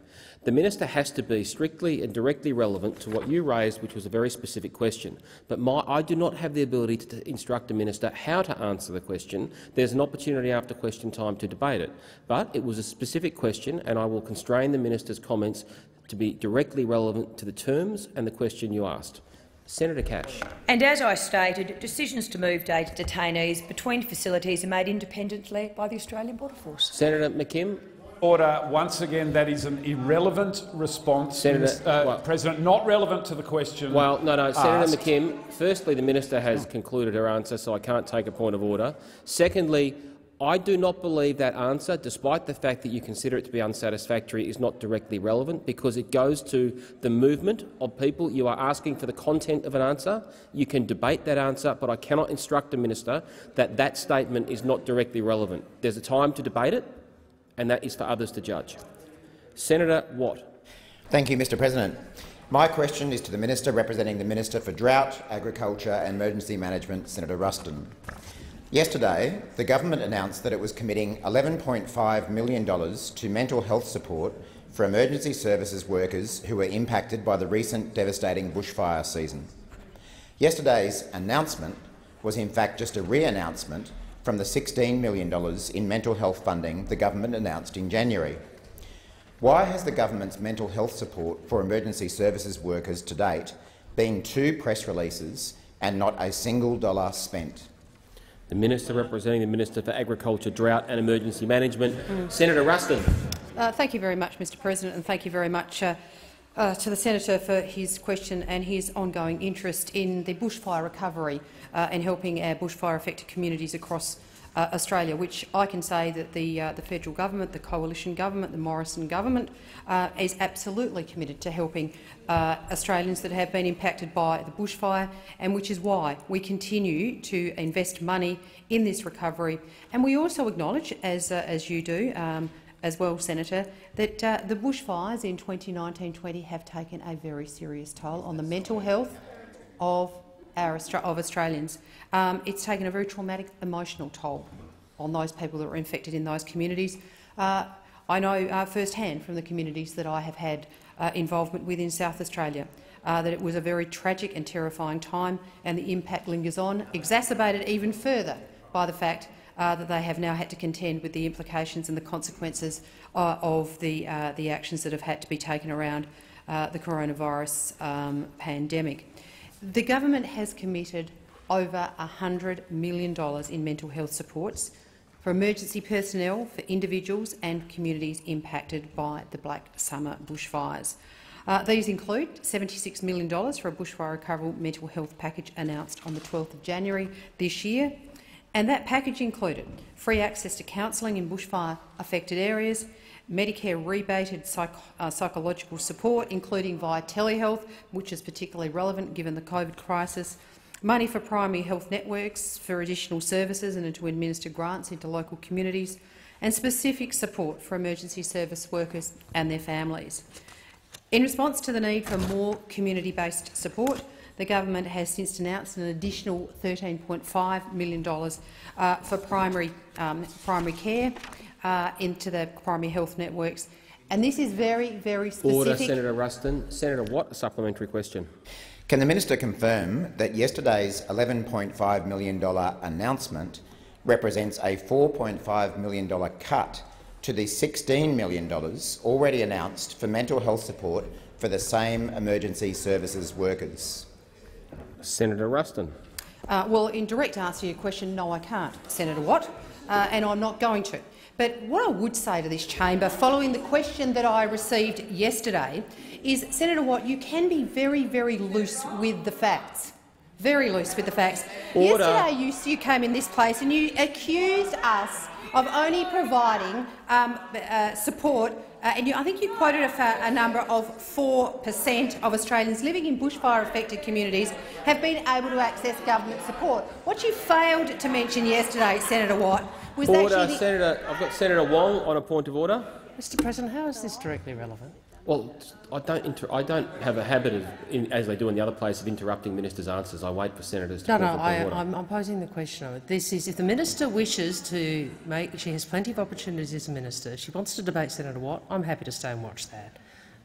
The minister has to be strictly and directly relevant to what you raised, which was a very specific question. But my, I do not have the ability to, instruct a minister how to answer the question. There's an opportunity after question time to debate it. But it was a specific question, and I will constrain the minister's comments to be directly relevant to the terms and the question you asked. Senator Cash. And as I stated, decisions to move detainees between facilities are made independently by the Australian Border Force. Senator McKim. Order. Once again, that is an irrelevant response, Senator, uh, well, President, not relevant to the question. Well, no, no, Senator McKim. Firstly, the minister has concluded her answer, so I can't take a point of order. Secondly, I do not believe that answer, despite the fact that you consider it to be unsatisfactory, is not directly relevant because it goes to the movement of people. You are asking for the content of an answer. You can debate that answer, but I cannot instruct a minister that that statement is not directly relevant. There's a time to debate it, and that is for others to judge. Senator Watt. Thank you, Mr President. My question is to the Minister representing the Minister for Drought, Agriculture and Emergency Management, Senator Ruston. Yesterday, the government announced that it was committing $11.5 million to mental health support for emergency services workers who were impacted by the recent devastating bushfire season. Yesterday's announcement was in fact just a re-announcement from the $16 million in mental health funding the government announced in January. Why has the government's mental health support for emergency services workers to date been two press releases and not a single dollar spent? The Minister representing the Minister for Agriculture, Drought and Emergency Management, mm. Senator Ruston. Uh, thank you very much, Mr President, and thank you very much uh, uh, to the senator for his question and his ongoing interest in the bushfire recovery uh, and helping our bushfire-affected communities across uh, Australia, which I can say that the, uh, the federal government, the coalition government, the Morrison government uh, is absolutely committed to helping uh, Australians that have been impacted by the bushfire, and which is why we continue to invest money in this recovery. And we also acknowledge, as, uh, as you do, um, as well, Senator, that uh, the bushfires in 2019-20 have taken a very serious toll on the mental health of of Australians. Um, it's taken a very traumatic emotional toll on those people that were infected in those communities. Uh, I know uh, firsthand from the communities that I have had uh, involvement with in South Australia uh, that it was a very tragic and terrifying time, and the impact lingers on, exacerbated even further by the fact uh, that they have now had to contend with the implications and the consequences uh, of the, the actions that have had to be taken around the coronavirus um, pandemic. The government has committed over $100 million in mental health supports for emergency personnel, for individuals and communities impacted by the Black Summer bushfires. Uh, these include $76 million for a bushfire recovery mental health package announced on the 12th of January this year, and that package included free access to counselling in bushfire-affected areas, Medicare rebated psych uh, psychological support, including via telehealth, which is particularly relevant given the COVID crisis, money for primary health networks for additional services and to administer grants into local communities, and specific support for emergency service workers and their families. In response to the need for more community-based support, the government has since announced an additional $13.5 million uh, for primary, um, primary care uh, into the primary health networks. And this is very, very specific. Order, Senator Ruston. Senator Watt, a supplementary question. Can the minister confirm that yesterday's $11.5 million announcement represents a $4.5 million cut to the $16 million already announced for mental health support for the same emergency services workers? Senator Ruston. Uh, well, in direct answer to your question, no, I can't, Senator Watt, uh, and I'm not going to. But what I would say to this chamber, following the question that I received yesterday, is, Senator Watt, you can be very, very loose with the facts. Very loose with the facts. Order. Yesterday you, you came in this place and you accused us of only providing um, uh, support, uh, and you, I think you quoted a, a number of 4 per cent of Australians living in bushfire-affected communities have been able to access government support. What you failed to mention yesterday, Senator Watt, was order, Senator. I've got Senator Wong on a point of order. Mr. President, how is this directly relevant? Well, I don't, I don't have a habit of, in, as they do in the other place, of interrupting ministers' answers. I wait for senators to no, no, I, I'm posing the question. This is if the minister wishes to make, she has plenty of opportunities as a minister. If she wants to debate Senator Watt, I'm happy to stay and watch that.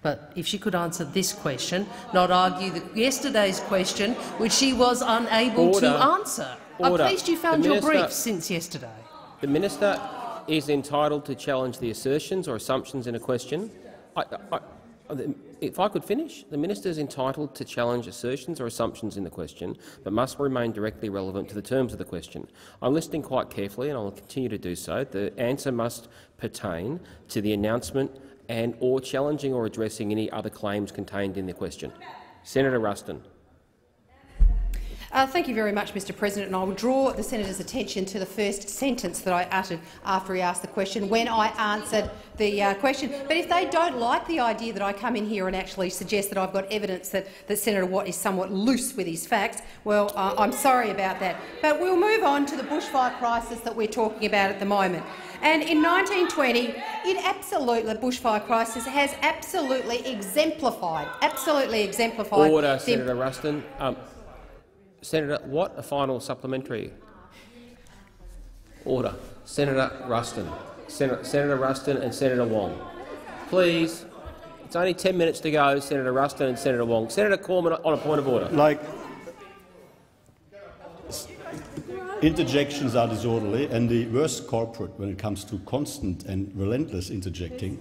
But if she could answer this question, not argue the, yesterday's question, which she was unable Order. to answer. Order. I'm pleased you found The your minister- brief since yesterday. The minister is entitled to challenge the assertions or assumptions in a question. I, I, if I could finish, the minister is entitled to challenge assertions or assumptions in the question, but must remain directly relevant to the terms of the question. I'm listening quite carefully, and I will continue to do so. The answer must pertain to the announcement and or challenging or addressing any other claims contained in the question. Senator Ruston. Uh, thank you very much, Mr President. And I will draw the senator's attention to the first sentence that I uttered after he asked the question when I answered the uh, question. But if they don't like the idea that I come in here and actually suggest that I've got evidence that, that Senator Watt is somewhat loose with his facts, well, uh, I'm sorry about that. But we'll move on to the bushfire crisis that we're talking about at the moment. And in 1920, it absolutely, the bushfire crisis has absolutely exemplified, absolutely exemplified Order, Senator Ruston. Um, Senator Watt, a final supplementary. Order. Senator Ruston. Senator, Senator Ruston and Senator Wong. Please. It's only 10 minutes to go, Senator Ruston and Senator Wong. Senator Cormann on a point of order. Like, interjections are disorderly, and the worst culprit when it comes to constant and relentless interjecting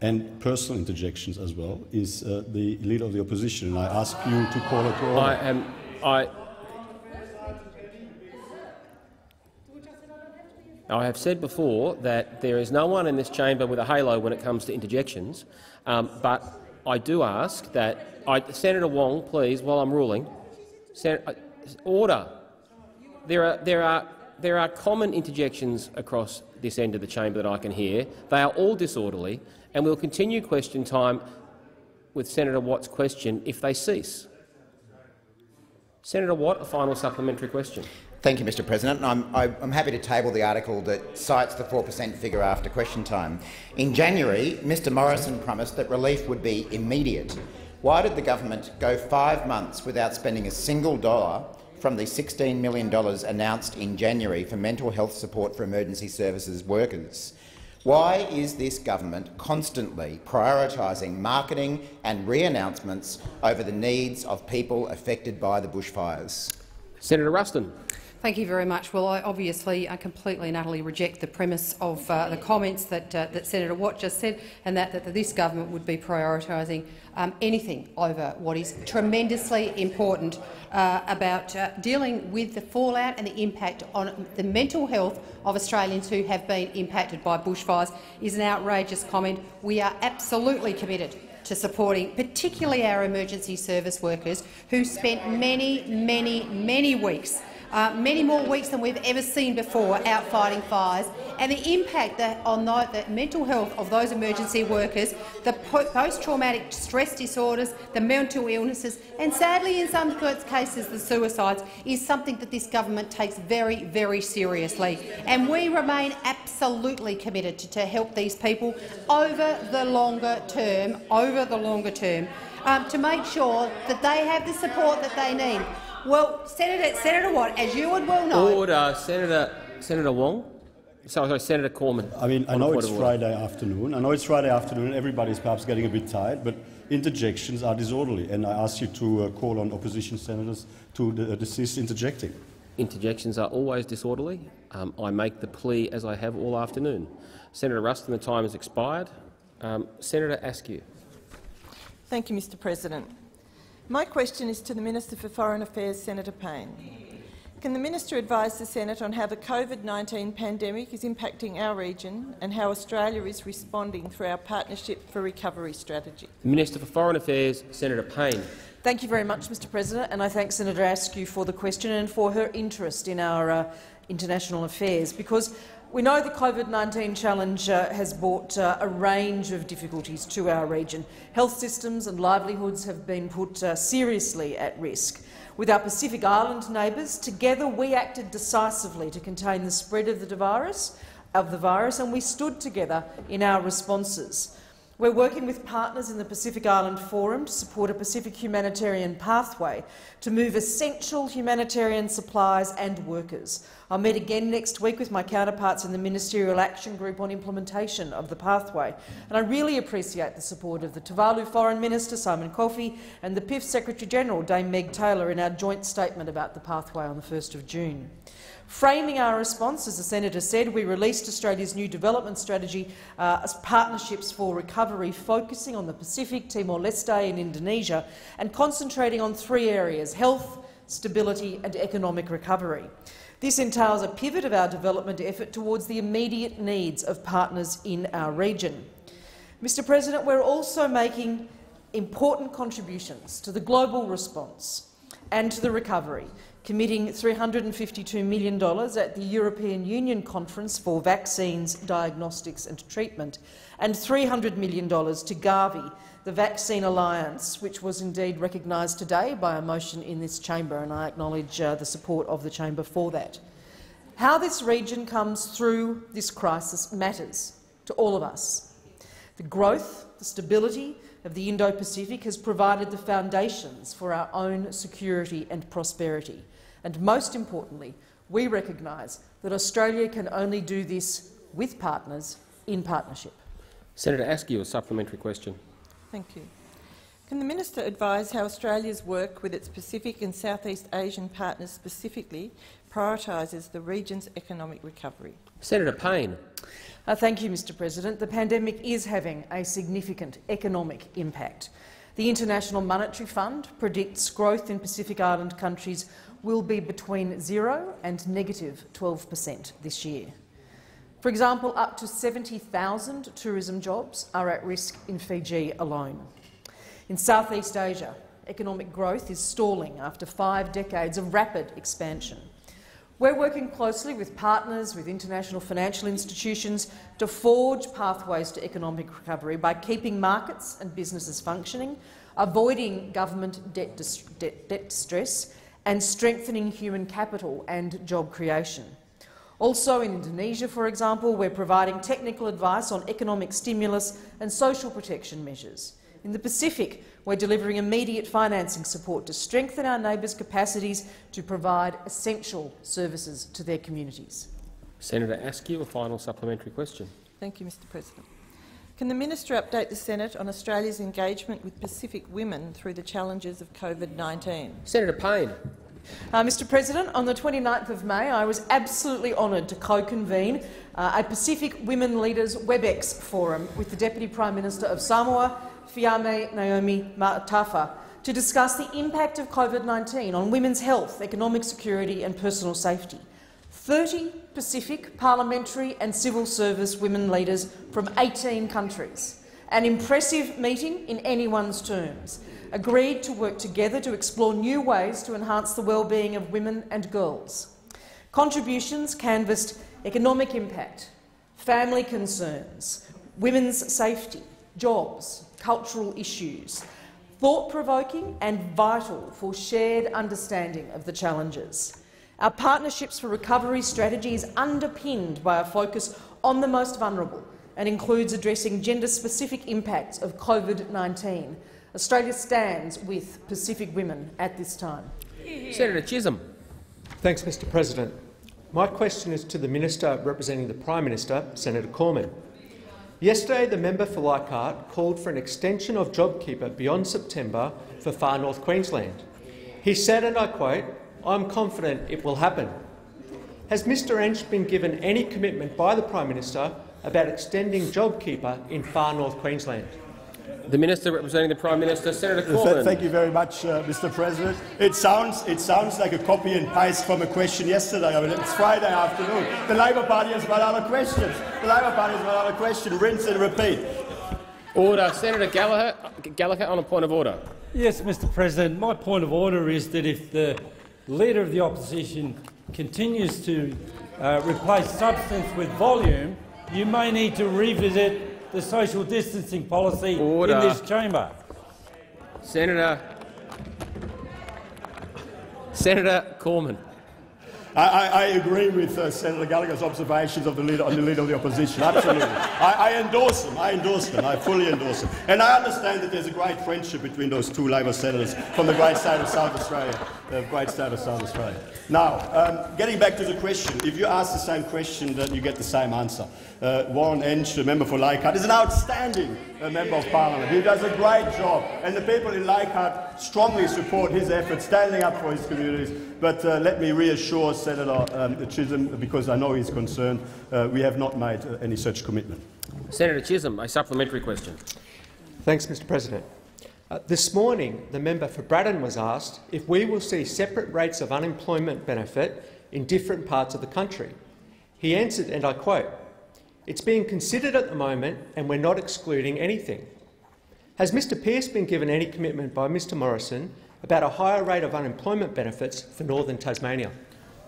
and personal interjections as well is uh, the leader of the opposition. And I ask you to call it to order. I am. I. I have said before that there is no one in this chamber with a halo when it comes to interjections, um, but I do ask that I, Senator Wong, please, while I'm ruling, Sen uh, order. There are there are there are common interjections across this end of the chamber that I can hear. They are all disorderly, and we'll continue question time with Senator Watt's question if they cease. Senator Watt, a final supplementary question. Thank you, Mr President. I'm, I- I'm happy to table the article that cites the 4 per cent figure after question time. In January, Mr Morrison promised that relief would be immediate. Why did the government go five months without spending a single dollar from the $16 million announced in January for mental health support for emergency services workers? Why is this government constantly prioritising marketing and re-announcements over the needs of people affected by the bushfires? Senator Ruston. Thank you very much. Well, I obviously I completely and utterly reject the premise of uh, the comments that, uh, that Senator Watt just said, and that, that this government would be prioritising um, anything over what is tremendously important uh, about uh, dealing with the fallout and the impact on the mental health of Australians who have been impacted by bushfires is an outrageous comment. We are absolutely committed to supporting particularly our emergency service workers who spent many, many, many weeks uh, many more weeks than we've ever seen before out fighting fires, and the impact that on the, the mental health of those emergency workers, the po post-traumatic stress disorders, the mental illnesses, and sadly in some cases the suicides, is something that this government takes very, very seriously. And we remain absolutely committed to, to help these people over the longer term, over the longer term, um, to make sure that they have the support that they need. Well, Senator, Senator Watt, as you would well know— Order, Senator Senator Wong. Sorry, sorry, Senator Cormann. I mean, I know it's of order. Friday afternoon. I know it's Friday afternoon and everybody's perhaps getting a bit tired, but interjections are disorderly, and I ask you to uh, call on opposition senators to uh, desist interjecting. Interjections are always disorderly. Um, I make the plea as I have all afternoon. Senator Ruston, the time has expired. Um, Senator Askew. Thank you, Mr President. My question is to the Minister for Foreign Affairs, Senator Payne. Can the minister advise the Senate on how the COVID-19 pandemic is impacting our region and how Australia is responding through our Partnership for Recovery strategy? Minister for Foreign Affairs, Senator Payne. Thank you very much, Mr President, and I thank Senator Askew for the question and for her interest in our uh, international affairs, because we know the COVID-19 challenge has brought uh, a range of difficulties to our region. Health systems and livelihoods have been put uh, seriously at risk. With our Pacific Island neighbours, together we acted decisively to contain the spread of the virus, of the virus and we stood together in our responses. We're working with partners in the Pacific Island Forum to support a Pacific humanitarian pathway to move essential humanitarian supplies and workers. I'll meet again next week with my counterparts in the Ministerial Action Group on implementation of the pathway. And I really appreciate the support of the Tuvalu Foreign Minister, Simon Kofe, and the PIF Secretary-General, Dame Meg Taylor, in our joint statement about the pathway on the 1st of June. Framing our response, as the senator said, we released Australia's new development strategy uh, as partnerships for recovery, focusing on the Pacific, Timor-Leste and Indonesia, and concentrating on three areas— health, stability and economic recovery. This entails a pivot of our development effort towards the immediate needs of partners in our region. Mr President, we're also making important contributions to the global response and to the recovery committing $352 million at the European Union Conference for Vaccines, Diagnostics and Treatment, and $300 million to Gavi, the Vaccine Alliance, which was indeed recognised today by a motion in this chamber, and I acknowledge uh, the support of the chamber for that. How this region comes through this crisis matters to all of us. The growth, the stability of the Indo-Pacific has provided the foundations for our own security and prosperity. And most importantly, we recognise that Australia can only do this with partners in partnership. Senator Askew, a supplementary question. Thank you. Can the minister advise how Australia's work with its Pacific and Southeast Asian partners specifically prioritises the region's economic recovery? Senator Payne. Uh, thank you, Mr President. The pandemic is having a significant economic impact. The International Monetary Fund predicts growth in Pacific Island countries will be between 0 and negative 12 per cent this year. For example, up to 70,000 tourism jobs are at risk in Fiji alone. In Southeast Asia, economic growth is stalling after five decades of rapid expansion. We're working closely with partners, with international financial institutions, to forge pathways to economic recovery by keeping markets and businesses functioning, avoiding government debt, debt, debt stress and strengthening human capital and job creation. Also in Indonesia, for example, we're providing technical advice on economic stimulus and social protection measures. In the Pacific, we're delivering immediate financing support to strengthen our neighbours' capacities to provide essential services to their communities. Senator Askew, a final supplementary question. Thank you, Mr President. Can the minister update the Senate on Australia's engagement with Pacific women through the challenges of COVID-19? Senator Payne. Uh, Mr President, on the 29th of May, I was absolutely honoured to co-convene uh, a Pacific Women Leaders WebEx forum with the Deputy Prime Minister of Samoa, Fiame Naomi Mata'afa, to discuss the impact of COVID-19 on women's health, economic security and personal safety. 30 Pacific parliamentary and civil service women leaders from 18 countries. An impressive meeting in anyone's terms. Agreed to work together to explore new ways to enhance the well-being of women and girls. Contributions canvassed economic impact, family concerns, women's safety, jobs, cultural issues, thought-provoking and vital for shared understanding of the challenges. Our Partnerships for Recovery strategy is underpinned by a focus on the most vulnerable and includes addressing gender-specific impacts of COVID-19. Australia stands with Pacific women at this time. Senator Chisholm. Thanks, Mr President. My question is to the Minister representing the Prime Minister, Senator Cormann. Yesterday, the member for Leichhardt called for an extension of JobKeeper beyond September for far north Queensland. He said, and I quote, I'm confident it will happen. Has Mr Entsch been given any commitment by the Prime Minister about extending JobKeeper in far north Queensland? The Minister representing the Prime Minister, Senator Cormann. Thank you very much, uh, Mr President. It sounds, it sounds like a copy and paste from a question yesterday. I mean, it's Friday afternoon. The Labor Party has got other questions. The Labor Party has got other questions. Rinse and repeat. Order. Senator Gallagher, Gallagher on a point of order. Yes, Mr President. My point of order is that if the Leader of the Opposition continues to uh, replace substance with volume, you may need to revisit the social distancing policy Order. in this chamber. Senator Senator Cormann. I, I, I agree with uh, Senator Gallagher's observations of the leader, on the leader of the opposition. Absolutely. I, I, endorse them. I endorse them. I fully endorse them. And I understand that there's a great friendship between those two Labor senators from the great state of South Australia. The great state of South Australia. Now, um, getting back to the question, if you ask the same question, then you get the same answer. Uh, Warren Entsch, the member for Leichhardt, is an outstanding uh, member of parliament. He does a great job, and the people in Leichhardt strongly support his efforts, standing up for his communities. But uh, let me reassure Senator um, Chisholm, because I know he's concerned, uh, we have not made uh, any such commitment. Senator Chisholm, a supplementary question. Thanks, Mr President. Uh, this morning, the member for Braddon was asked if we will see separate rates of unemployment benefit in different parts of the country. He answered, and I quote, It's being considered at the moment and we're not excluding anything. Has Mr Pearce been given any commitment by Mr Morrison about a higher rate of unemployment benefits for northern Tasmania?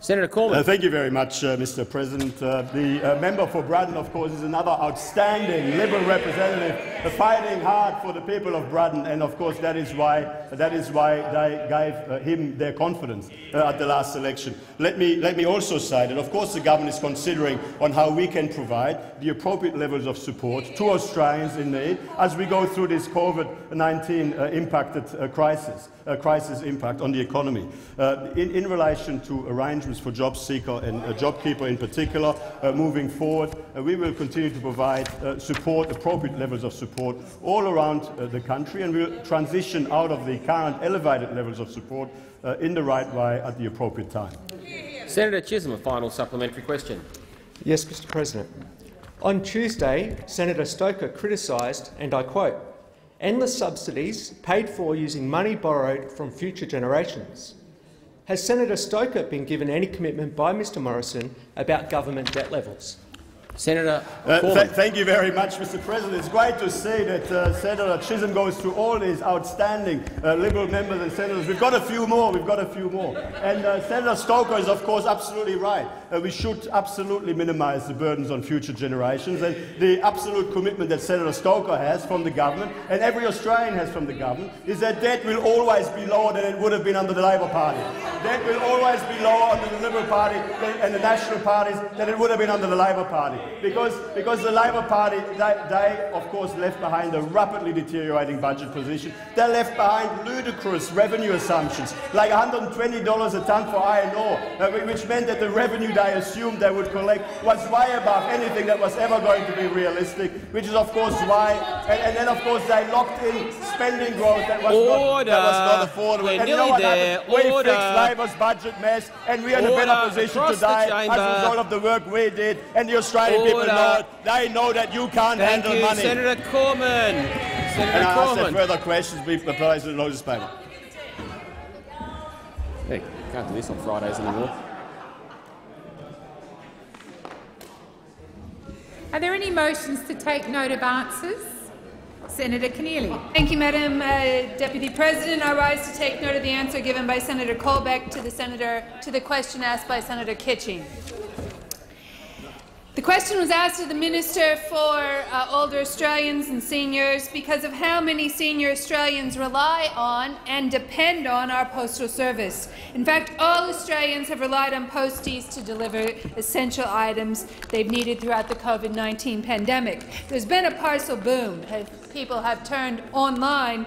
Senator Cormann. Uh, thank you very much, uh, Mr. President. Uh, the uh, member for Braddon, of course, is another outstanding Liberal representative, uh, fighting hard for the people of Braddon, and of course that is why that is why they gave uh, him their confidence at the last election. Let me let me also say that, of course, the government is considering on how we can provide the appropriate levels of support to Australians in need as we go through this COVID-19 impacted crisis, crisis impact on the economy. in, in relation to arrangements for job seeker and uh, JobKeeper in particular. Uh, moving forward, uh, we will continue to provide uh, support, appropriate levels of support all around uh, the country, and we'll transition out of the current elevated levels of support uh, in the right way at the appropriate time. Senator Chisholm, a final supplementary question. Yes, Mr President. On Tuesday, Senator Stoker criticised, and I quote, endless subsidies paid for using money borrowed from future generations. Has Senator Stoker been given any commitment by Mr Morrison about government debt levels? Senator uh, th Thank you very much, Mr President. It's great to see that uh, Senator Chisholm goes through all these outstanding uh, Liberal members and senators. We've got a few more. We've got a few more. And uh, Senator Stoker is, of course, absolutely right. We should absolutely minimise the burdens on future generations. And the absolute commitment that Senator Stoker has from the government, and every Australian has from the government, is that debt will always be lower than it would have been under the Labor Party. Debt will always be lower under the Liberal Party and the National parties than it would have been under the Labor Party because, because the Labor Party, they, they, of course left behind a rapidly deteriorating budget position. They left behind ludicrous revenue assumptions, like $120 a tonne for iron ore, uh, which meant that the revenue they assumed they would collect was way above anything that was ever going to be realistic, which is of course why, and, and then of course they locked in spending growth that was, not, that was not affordable. We're and you know what there. happened? We Order. fixed Labor's budget mess, and we are in a better position Across today as a result of the work we did, and the Australian Order. people know it. They know that you can't Thank handle you, money. Senator Cormann. Senator and I ask that further questions be placed in the notice paper. Hey, can't do this on Fridays anymore. Are there any motions to take note of answers? Senator Keneally. Thank you, Madam uh, Deputy President. I rise to take note of the answer given by Senator Colbeck to the senator to the question asked by Senator Kitching. The question was asked to the Minister for uh, Older Australians and Seniors because of how many senior Australians rely on and depend on our postal service. In fact, all Australians have relied on posties to deliver essential items they've needed throughout the COVID-19 pandemic. There's been a parcel boom people have turned online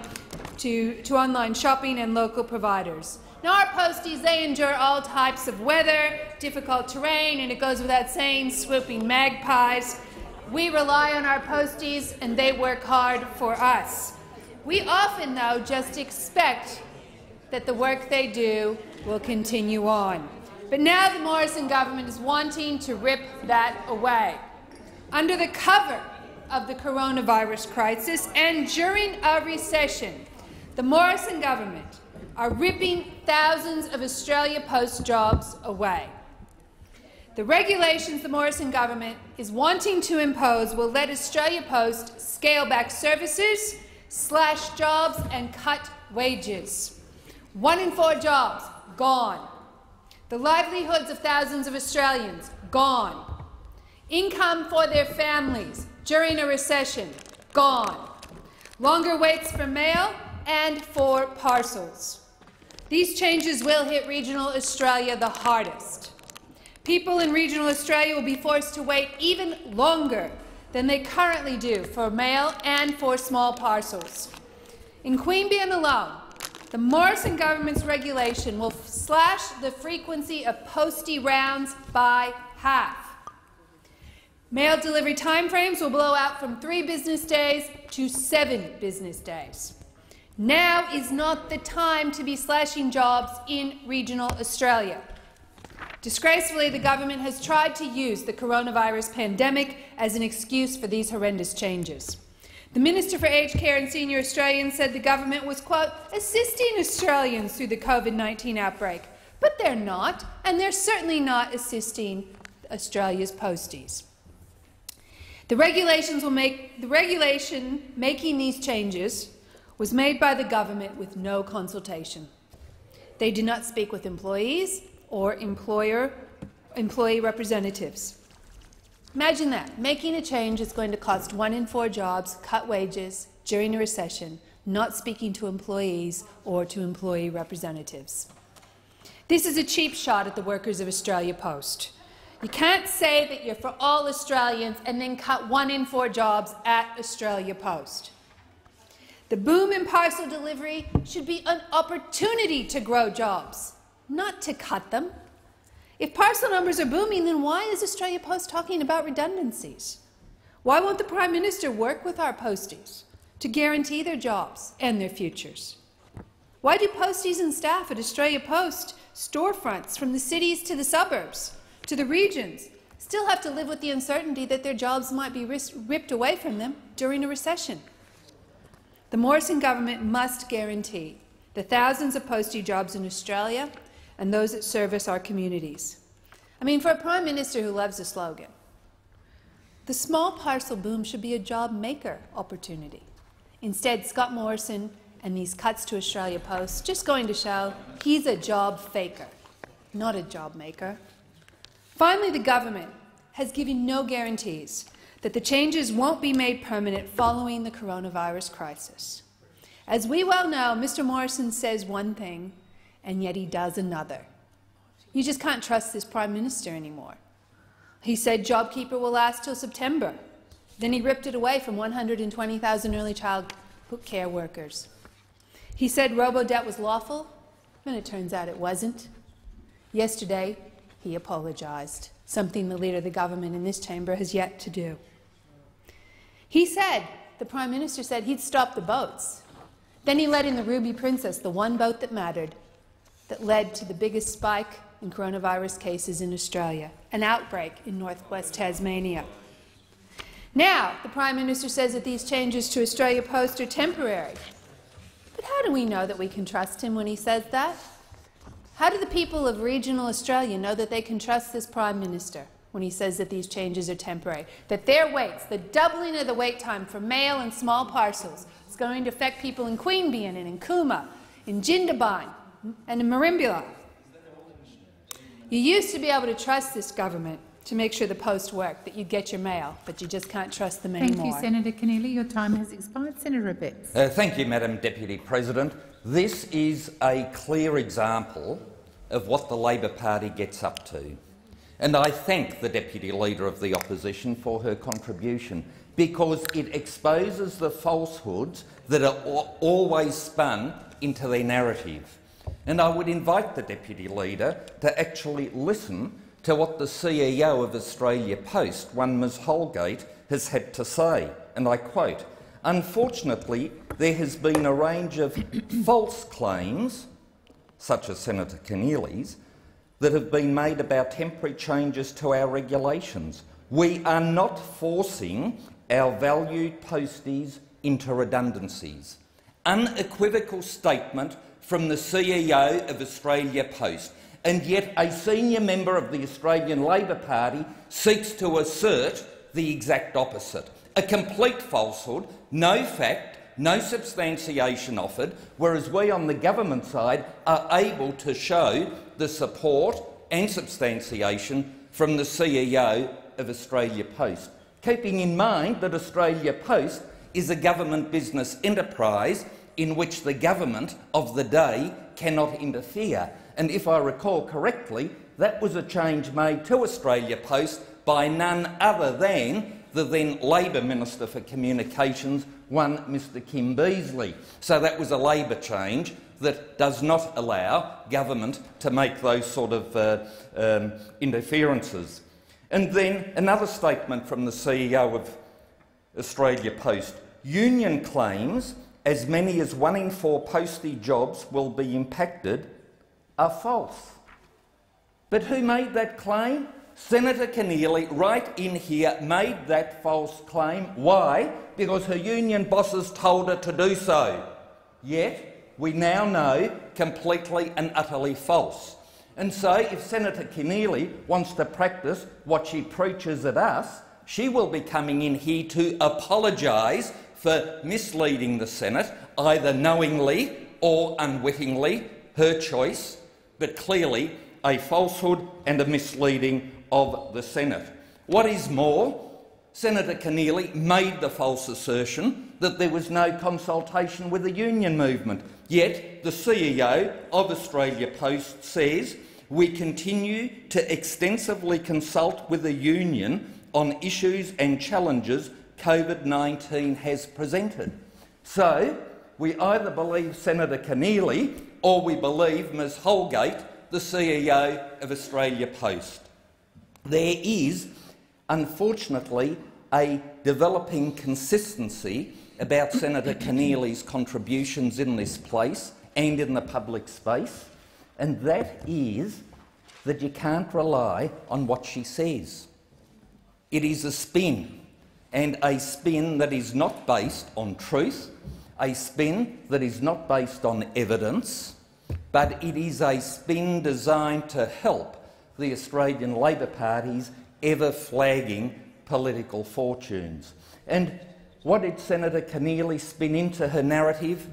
to, to online shopping and local providers. Now, our posties, they endure all types of weather, difficult terrain, and it goes without saying, swooping magpies. We rely on our posties, and they work hard for us. We often, though, just expect that the work they do will continue on. But now the Morrison government is wanting to rip that away. Under the cover of the coronavirus crisis and during a recession, the Morrison government are ripping thousands of Australia Post jobs away. The regulations the Morrison government is wanting to impose will let Australia Post scale back services, slash jobs and cut wages. One in four jobs gone. The livelihoods of thousands of Australians gone. Income for their families during a recession gone. Longer waits for mail and for parcels. These changes will hit regional Australia the hardest. People in regional Australia will be forced to wait even longer than they currently do for mail and for small parcels. In Queanbeyan alone, the Morrison government's regulation will slash the frequency of postie rounds by half. Mail delivery timeframes will blow out from three business days to seven business days. Now is not the time to be slashing jobs in regional Australia. Disgracefully, the government has tried to use the coronavirus pandemic as an excuse for these horrendous changes. The Minister for Aged Care and Senior Australians said the government was, quote, assisting Australians through the COVID-19 outbreak. But they're not, and they're certainly not assisting Australia's posties. The regulations will make the regulation making these changes was made by the government with no consultation. They did not speak with employees or employer employee representatives. Imagine that. Making a change is going to cost one in four jobs, cut wages during a recession, not speaking to employees or to employee representatives. This is a cheap shot at the workers of Australia Post. You can't say that you're for all Australians and then cut one in four jobs at Australia Post. The boom in parcel delivery should be an opportunity to grow jobs, not to cut them. If parcel numbers are booming, then why is Australia Post talking about redundancies? Why won't the Prime Minister work with our posties to guarantee their jobs and their futures? Why do posties and staff at Australia Post storefronts from the cities to the suburbs to the regions still have to live with the uncertainty that their jobs might be ripped away from them during a recession? The Morrison government must guarantee the thousands of postie jobs in Australia and those that service our communities. I mean, for a Prime Minister who loves a slogan, the small parcel boom should be a job maker opportunity. Instead, Scott Morrison and these cuts to Australia Post just going to show he's a job faker, not a job maker. Finally, the government has given no guarantees that the changes won't be made permanent following the coronavirus crisis. As we well know, Mr Morrison says one thing and yet he does another. You just can't trust this Prime Minister anymore. He said JobKeeper will last till September. Then he ripped it away from 120,000 early child care workers. He said robo-debt was lawful, and it turns out it wasn't. Yesterday, he apologised, something the Leader of the Government in this chamber has yet to do. He said, the Prime Minister said he'd stop the boats. Then he let in the Ruby Princess, the one boat that mattered, that led to the biggest spike in coronavirus cases in Australia, an outbreak in northwest Tasmania. Now, the Prime Minister says that these changes to Australia Post are temporary. But how do we know that we can trust him when he says that? How do the people of regional Australia know that they can trust this Prime Minister when he says that these changes are temporary, that their waits, the doubling of the wait time for mail and small parcels, is going to affect people in Queanbeyan and in Cooma, in Jindabyne, and in Merimbula. You used to be able to trust this government to make sure the post worked, that you'd get your mail, but you just can't trust them thank anymore. Thank you, Senator Keneally. Your time has expired. Senator Abetz. Uh, thank you, Madam Deputy President. This is a clear example of what the Labor Party gets up to. And I thank the Deputy Leader of the Opposition for her contribution because it exposes the falsehoods that are always spun into their narrative. And I would invite the Deputy Leader to actually listen to what the CEO of Australia Post, one Ms Holgate, has had to say, and I quote, Unfortunately, there has been a range of false claims, such as Senator Keneally's, that have been made about temporary changes to our regulations. We are not forcing our valued posties into redundancies. Unequivocal statement from the CEO of Australia Post, and yet a senior member of the Australian Labor Party seeks to assert the exact opposite. A complete falsehood, no fact, no substantiation offered, whereas we on the government side are able to show the support and substantiation from the CEO of Australia Post, keeping in mind that Australia Post is a government business enterprise in which the government of the day cannot interfere. And if I recall correctly, that was a change made to Australia Post by none other than the then Labor Minister for Communications, one Mr Kim Beazley. So that was a Labor change that does not allow government to make those sort of uh, um, interferences. And then another statement from the CEO of Australia Post. Union claims as many as one in four postie jobs will be impacted are false. But who made that claim? Senator Keneally, right in here, made that false claim. Why? Because her union bosses told her to do so. Yet, we now know completely and utterly false. And so, if Senator Keneally wants to practice what she preaches at us, she will be coming in here to apologise for misleading the Senate, either knowingly or unwittingly, her choice, but clearly a falsehood and a misleading of the Senate. What is more, Senator Keneally made the false assertion that there was no consultation with the union movement. Yet the CEO of Australia Post says we continue to extensively consult with the union on issues and challenges COVID-19 has presented. So we either believe Senator Keneally or we believe Ms Holgate, the CEO of Australia Post. There is, unfortunately, a developing consistency about Senator Keneally's contributions in this place and in the public space and that is that you can't rely on what she says. It is a spin, and a spin that is not based on truth, a spin that is not based on evidence, but it is a spin designed to help the Australian Labor Party's ever flagging political fortunes. And what did Senator Keneally spin into her narrative?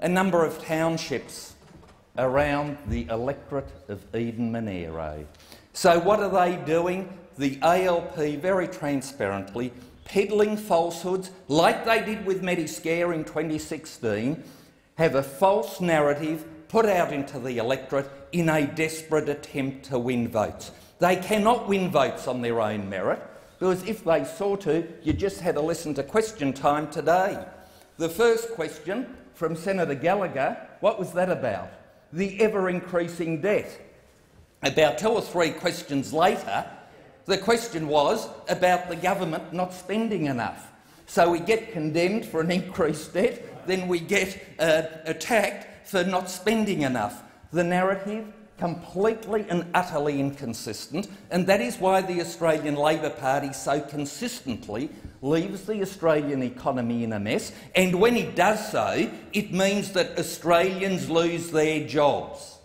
A number of townships around the electorate of Eden Monaro. So what are they doing? The ALP very transparently peddling falsehoods like they did with Mediscare in 2016, have a false narrative put out into the electorate in a desperate attempt to win votes. They cannot win votes on their own merit, because if they saw to, you just had to listen to question time today. The first question from Senator Gallagher, what was that about? the ever-increasing debt. About two or three questions later, the question was about the government not spending enough. So we get condemned for an increased debt, then we get uh, attacked for not spending enough. The narrative completely and utterly inconsistent, and that is why the Australian Labor Party so consistently leaves the Australian economy in a mess, and when it does so, it means that Australians lose their jobs.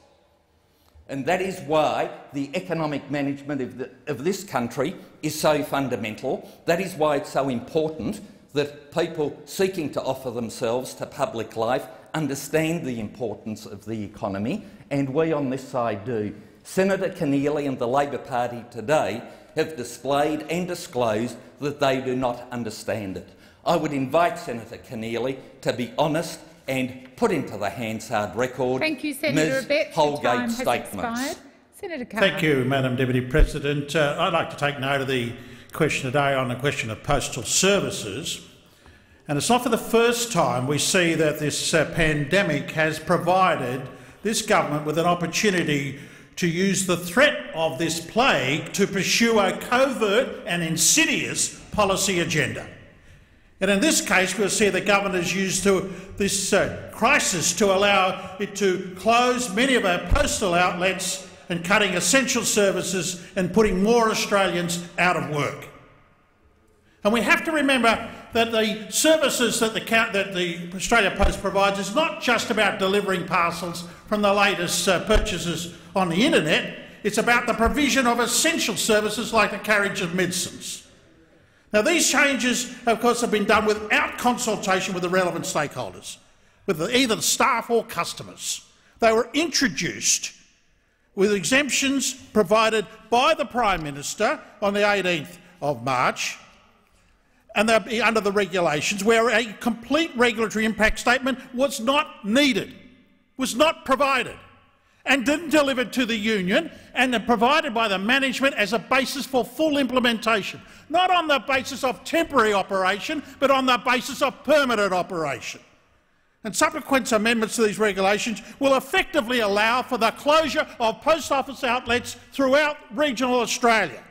And that is why the economic management of, the, of this country is so fundamental. That is why it's so important that people seeking to offer themselves to public life understand the importance of the economy, and we on this side do. Senator Keneally and the Labor Party today have displayed and disclosed that they do not understand it. I would invite Senator Keneally to be honest and put into the Hansard record Thank you, Senator Ms Abetz. Holgate's statements. Senator Thank you, Madam Deputy President. Uh, I'd like to take note of the question today on the question of postal services. And it's not for the first time we see that this uh, pandemic has provided this government with an opportunity to use the threat of this plague to pursue a covert and insidious policy agenda. And in this case, we'll see the government has used to, this uh, crisis to allow it to close many of our postal outlets and cutting essential services and putting more Australians out of work. And we have to remember that the services that the, that the Australia Post provides is not just about delivering parcels from the latest uh, purchases on the internet, it's about the provision of essential services like the carriage of medicines. Now, these changes, of course, have been done without consultation with the relevant stakeholders, with either the staff or customers. They were introduced with exemptions provided by the Prime Minister on the 18th of March and they're under the regulations where a complete regulatory impact statement was not needed, was not provided. and didn't deliver to the union and provided by the management as a basis for full implementation, not on the basis of temporary operation but on the basis of permanent operation. And subsequent amendments to these regulations will effectively allow for the closure of post office outlets throughout regional Australia.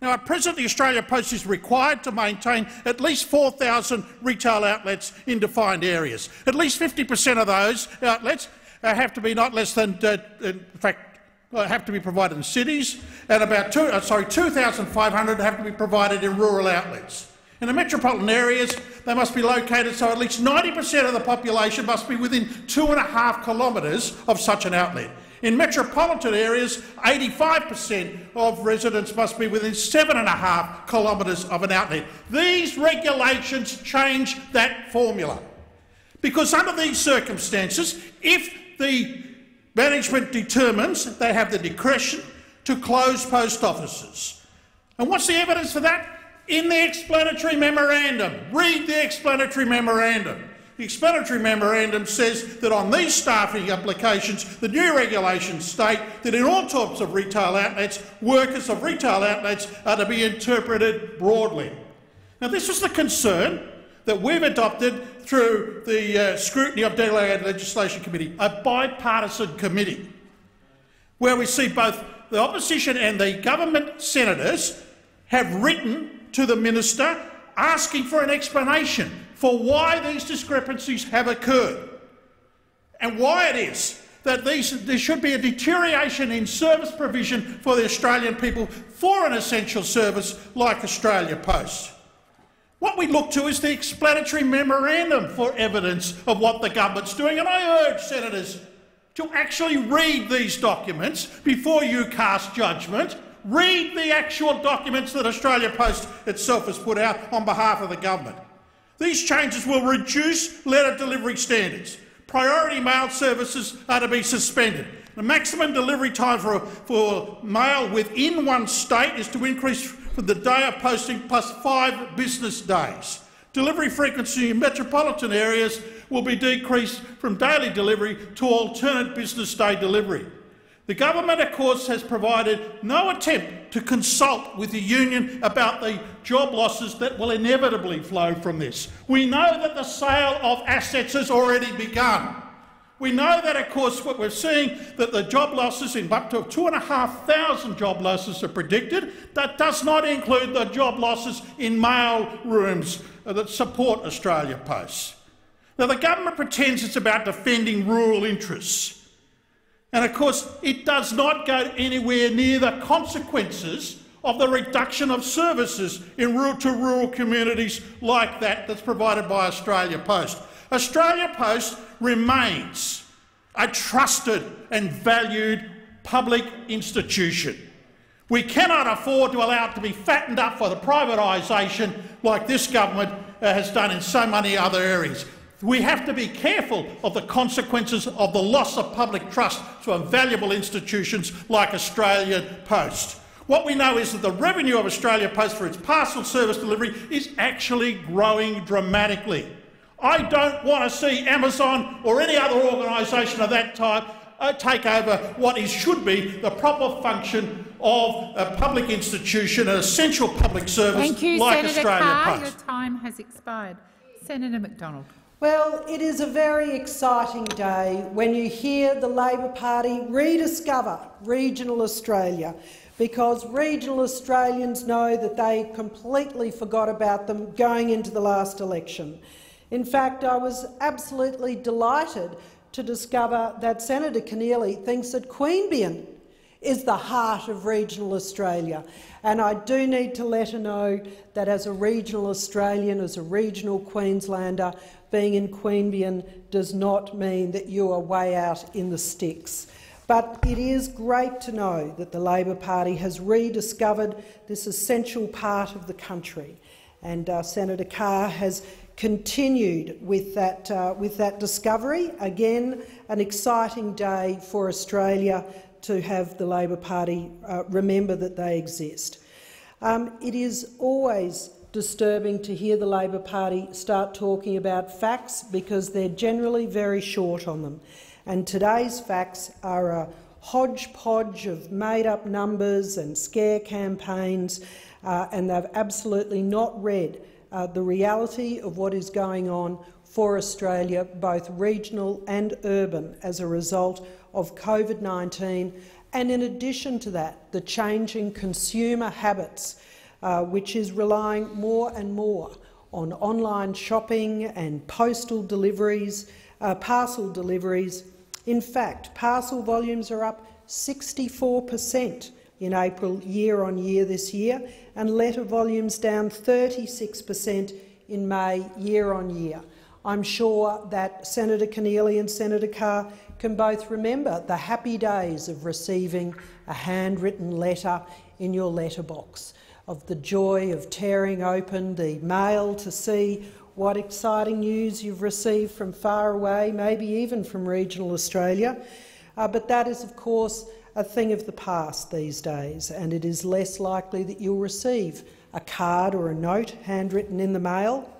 Now, at present, the Australia Post is required to maintain at least 4,000 retail outlets in defined areas. At least 50 per cent of those outlets uh, have to be not less than, uh, in fact, have to be provided in cities, and about two, uh, sorry, 2,500 have to be provided in rural outlets. In the metropolitan areas, they must be located so at least 90 per cent of the population must be within two and a half kilometres of such an outlet. In metropolitan areas, 85 per cent of residents must be within seven and a half kilometres of an outlet. These regulations change that formula. Because under these circumstances, if the management determines they have the discretion to close post offices. And what's the evidence for that? In the explanatory memorandum. Read the explanatory memorandum. The explanatory memorandum says that on these staffing applications, the new regulations state that in all types of retail outlets, workers of retail outlets are to be interpreted broadly. Now, this was the concern that we've adopted through the uh, scrutiny of Delegated Legislation Committee, a bipartisan committee, where we see both the opposition and the government senators have written to the minister asking for an explanation for why these discrepancies have occurred and why it is that these, there should be a deterioration in service provision for the Australian people for an essential service like Australia Post. What we look to is the explanatory memorandum for evidence of what the government's doing, and I urge senators to actually read these documents before you cast judgment. Read the actual documents that Australia Post itself has put out on behalf of the government. These changes will reduce letter delivery standards. Priority mail services are to be suspended. The maximum delivery time for, for mail within one state is to increase from the day of posting plus five business days. Delivery frequency in metropolitan areas will be decreased from daily delivery to alternate business day delivery. The government, of course, has provided no attempt to consult with the union about the job losses that will inevitably flow from this. We know that the sale of assets has already begun. We know that, of course, what we're seeing, that the job losses in up to 2,500 job losses are predicted. That does not include the job losses in mail rooms that support Australia Post. Now, the government pretends it's about defending rural interess. And, of course, it does not go anywhere near the consequences of the reduction of services in rural to rural communities like that that's provided by Australia Post. Australia Post remains a trusted and valued public institution. We cannot afford to allow it to be fattened up for the privatisation like this government uh, has done in so many other areas. We have to be careful of the consequences of the loss of public trust to valuable institutions like Australia Post. What we know is that the revenue of Australia Post for its parcel service delivery is actually growing dramatically. I don't want to see Amazon or any other organisation of that type uh, take over what is, should be the proper function of a public institution, an essential public service Thank you, like Senator Australia Carr. Post. Your time has expired. Senator McDonald. Well, it is a very exciting day when you hear the Labor Party rediscover regional Australia because regional Australians know that they completely forgot about them going into the last election. In fact, I was absolutely delighted to discover that Senator Keneally thinks that Queanbeyan is the heart of regional Australia. And I do need to let her know that as a regional Australian, as a regional Queenslander, being in Queanbeyan does not mean that you are way out in the sticks. But it is great to know that the Labor Party has rediscovered this essential part of the country. And uh, Senator Carr has continued with that, uh, with that discovery. Again, an exciting day for Australia to have the Labor Party uh, remember that they exist. Um, it is always disturbing to hear the Labor Party start talking about facts because they're generally very short on them. And today's facts are a hodgepodge of made-up numbers and scare campaigns, uh, and they've absolutely not read uh, the reality of what is going on for Australia, both regional and urban, as a result of COVID-19, and in addition to that, the changing consumer habits, uh, which is relying more and more on online shopping and postal deliveries, uh, parcel deliveries. In fact, parcel volumes are up 64 per cent in April year on year this year, and letter volumes down 36 per cent in May year on year. I'm sure that Senator Keneally and Senator Carr can both remember the happy days of receiving a handwritten letter in your letterbox, of the joy of tearing open the mail to see what exciting news you've received from far away, maybe even from regional Australia. Uh, but that is, of course, a thing of the past these days, and it is less likely that you'll receive a card or a note handwritten in the mail.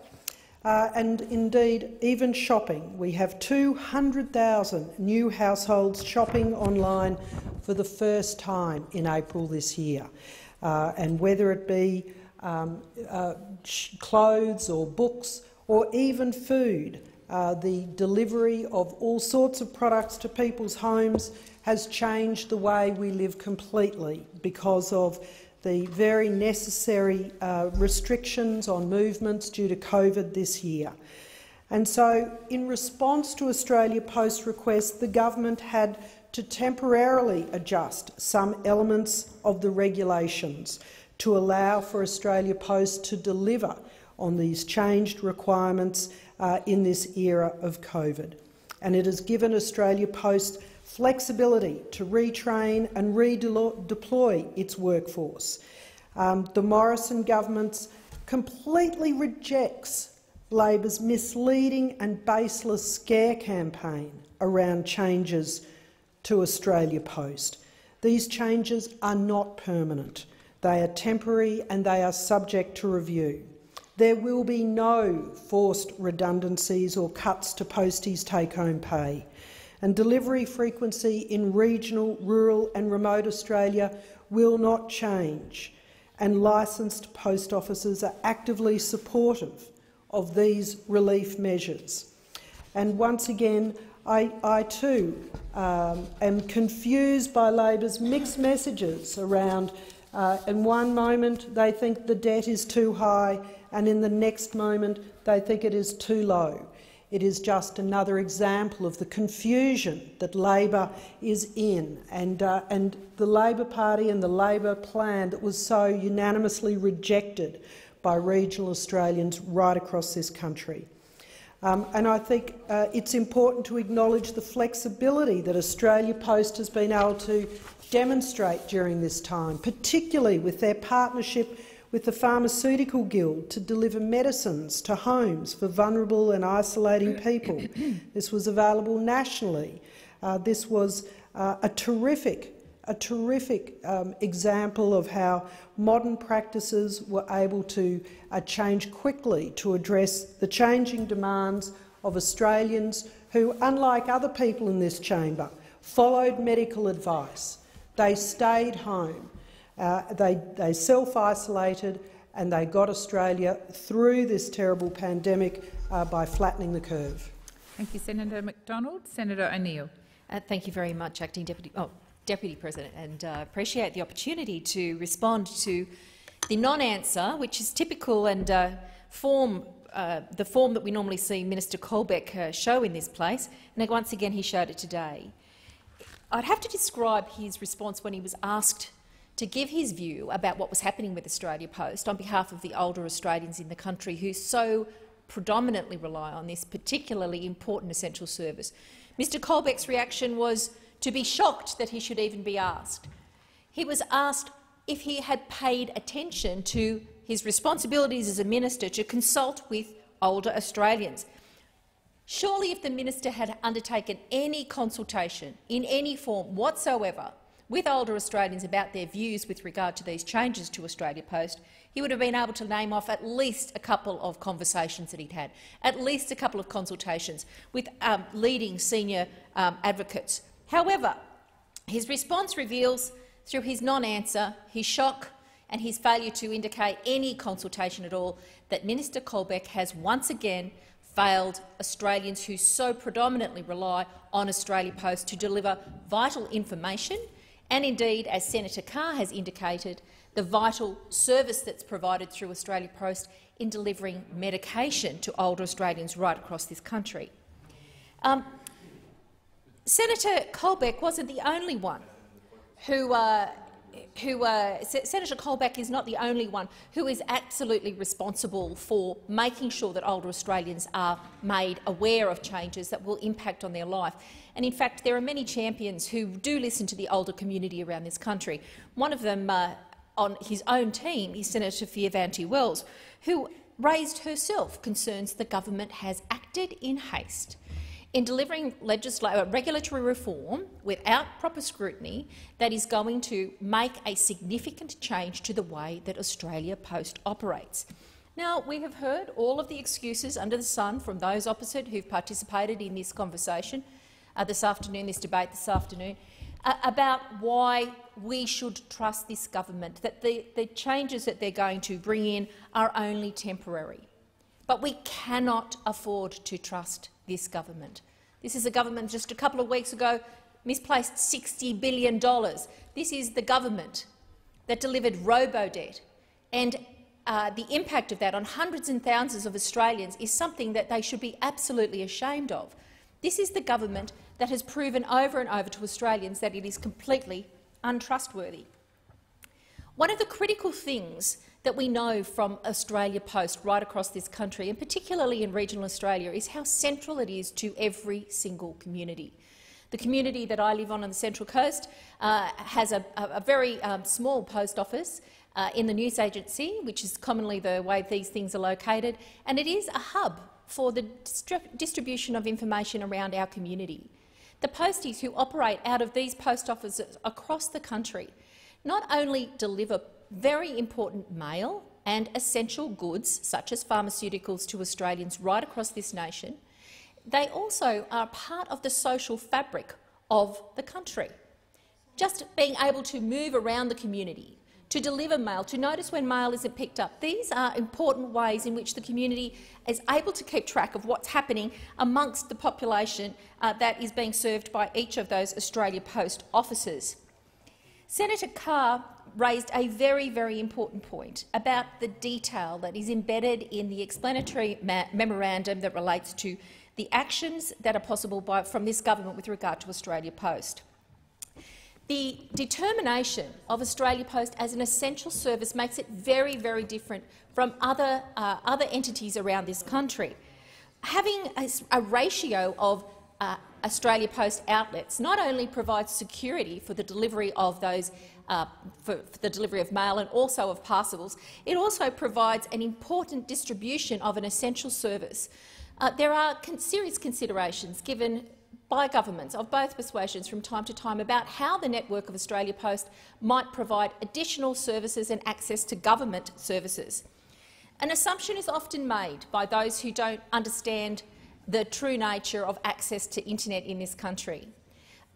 Uh, and indeed, even shopping. We have 200,000 new households shopping online for the first time in April this year. Uh, and whether it be um, uh, clothes or books or even food, uh, the delivery of all sorts of products to people's homes has changed the way we live completely because of the very necessary uh, restrictions on movements due to COVID this year. And so, in response to Australia Post requests, the government had to temporarily adjust some elements of the regulations to allow for Australia Post to deliver on these changed requirements uh, in this era of COVID. And it has given Australia Post flexibility to retrain and redeploy its workforce. Um, the Morrison government completely rejects Labor's misleading and baseless scare campaign around changes to Australia Post. These changes are not permanent. They are temporary and they are subject to review. There will be no forced redundancies or cuts to posties' take-home pay and delivery frequency in regional, rural and remote Australia will not change, and licensed post offices are actively supportive of these relief measures. And once again, I, I too um, am confused by Labor's mixed messages around uh, in one moment they think the debt is too high and in the next moment they think it is too low. It is just another example of the confusion that Labor is in, and, uh, and the Labor Party and the Labor plan that was so unanimously rejected by regional Australians right across this country. Um, and I think uh, it's important to acknowledge the flexibility that Australia Post has been able to demonstrate during this time, particularly with their partnership with the Pharmaceutical Guild to deliver medicines to homes for vulnerable and isolating people. this was available nationally. Uh, this was uh, a terrific, a terrific um, example of how modern practices were able to uh, change quickly to address the changing demands of Australians who, unlike other people in this chamber, followed medical advice. They stayed home. Uh, they, they self-isolated and they got Australia through this terrible pandemic uh, by flattening the curve. Thank you, Senator McDonald. Senator O'Neill. Uh, thank you very much, Acting Deputy, oh, Deputy President, and uh, appreciate the opportunity to respond to the non-answer, which is typical and uh, form uh, the form that we normally see Minister Colbeck show in this place, and once again he showed it today. I'd have to describe his response when he was asked to give his view about what was happening with Australia Post on behalf of the older Australians in the country who so predominantly rely on this particularly important essential service. Mr Colbeck's reaction was to be shocked that he should even be asked. He was asked if he had paid attention to his responsibilities as a minister to consult with older Australians. Surely if the minister had undertaken any consultation in any form whatsoever with older Australians about their views with regard to these changes to Australia Post, he would have been able to name off at least a couple of conversations that he'd had, at least a couple of consultations with um, leading senior um, advocates. However, His response reveals, through his non-answer, his shock and his failure to indicate any consultation at all, that Minister Colbeck has once again failed Australians who so predominantly rely on Australia Post to deliver vital information and indeed, as Senator Carr has indicated, the vital service that's provided through Australia Post in delivering medication to older Australians right across this country. Um, Senator Colbeck wasn't the only one who uh, who uh, Senator Colbeck is not the only one who is absolutely responsible for making sure that older Australians are made aware of changes that will impact on their life. And in fact, there are many champions who do listen to the older community around this country. One of them uh, on his own team is Senator Fierravanti-Wells, who raised herself concerns the government has acted in haste in delivering uh, regulatory reform without proper scrutiny that is going to make a significant change to the way that Australia Post operates. Now, we have heard all of the excuses under the sun from those opposite who've participated in this conversation uh, this afternoon, this debate this afternoon, uh, about why we should trust this government, that the, the changes that they're going to bring in are only temporary. But we cannot afford to trust this government. This is a government just a couple of weeks ago misplaced $60 billion. This is the government that delivered robo-debt. And uh, the impact of that on hundreds and thousands of Australians is something that they should be absolutely ashamed of. This is the government that has proven over and over to Australians that it is completely untrustworthy. One of the critical things that we know from Australia Post right across this country, and particularly in regional Australia, is how central it is to every single community. The community that I live on on the Central Coast uh, has a, a very um, small post office uh, in the news agency, which is commonly the way these things are located, and it is a hub for the distribution of information around our community. The posties who operate out of these post offices across the country not only deliver very important mail and essential goods, such as pharmaceuticals, to Australians right across this nation, they also are part of the social fabric of the country. Just being able to move around the community, to deliver mail, to notice when mail isn't picked up. These are important ways in which the community is able to keep track of what's happening amongst the population uh, that is being served by each of those Australia Post offices. Senator Carr raised a very, very important point about the detail that is embedded in the explanatory memorandum that relates to the actions that are possible by, from this government with regard to Australia Post. The determination of Australia Post as an essential service makes it very, very different from other, uh, other entities around this country. Having a, a ratio of uh, Australia Post outlets not only provides security for the delivery of those uh, for, for, the delivery of mail and also of parcels, it also provides an important distribution of an essential service. Uh, there are con serious considerations given by governments of both persuasions from time to time about how the network of Australia Post might provide additional services and access to government services. An assumption is often made by those who don't understand the true nature of access to internet in this country.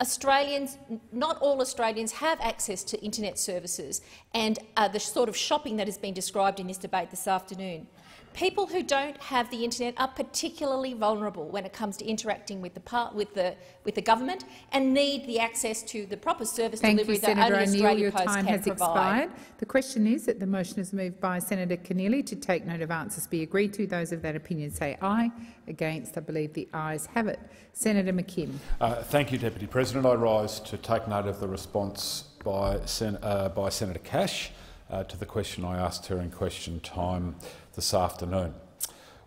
Australians, not all Australians have access to internet services and uh, the sort of shopping that has been described in this debate this afternoon. People who don't have the internet are particularly vulnerable when it comes to interacting with the, part, with the, with the government and need the access to the proper service Thank delivery you, that Senator only Australia Your Post time can has provide. expired. The question is that the motion is moved by Senator Keneally to take note of answers be agreed to. Those of that opinion say aye. Against, I believe the ayes have it. Senator McKim. Uh, thank you, Deputy President. I rise to take note of the response by, Sen uh, by Senator Cash uh, to the question I asked her in question time this afternoon.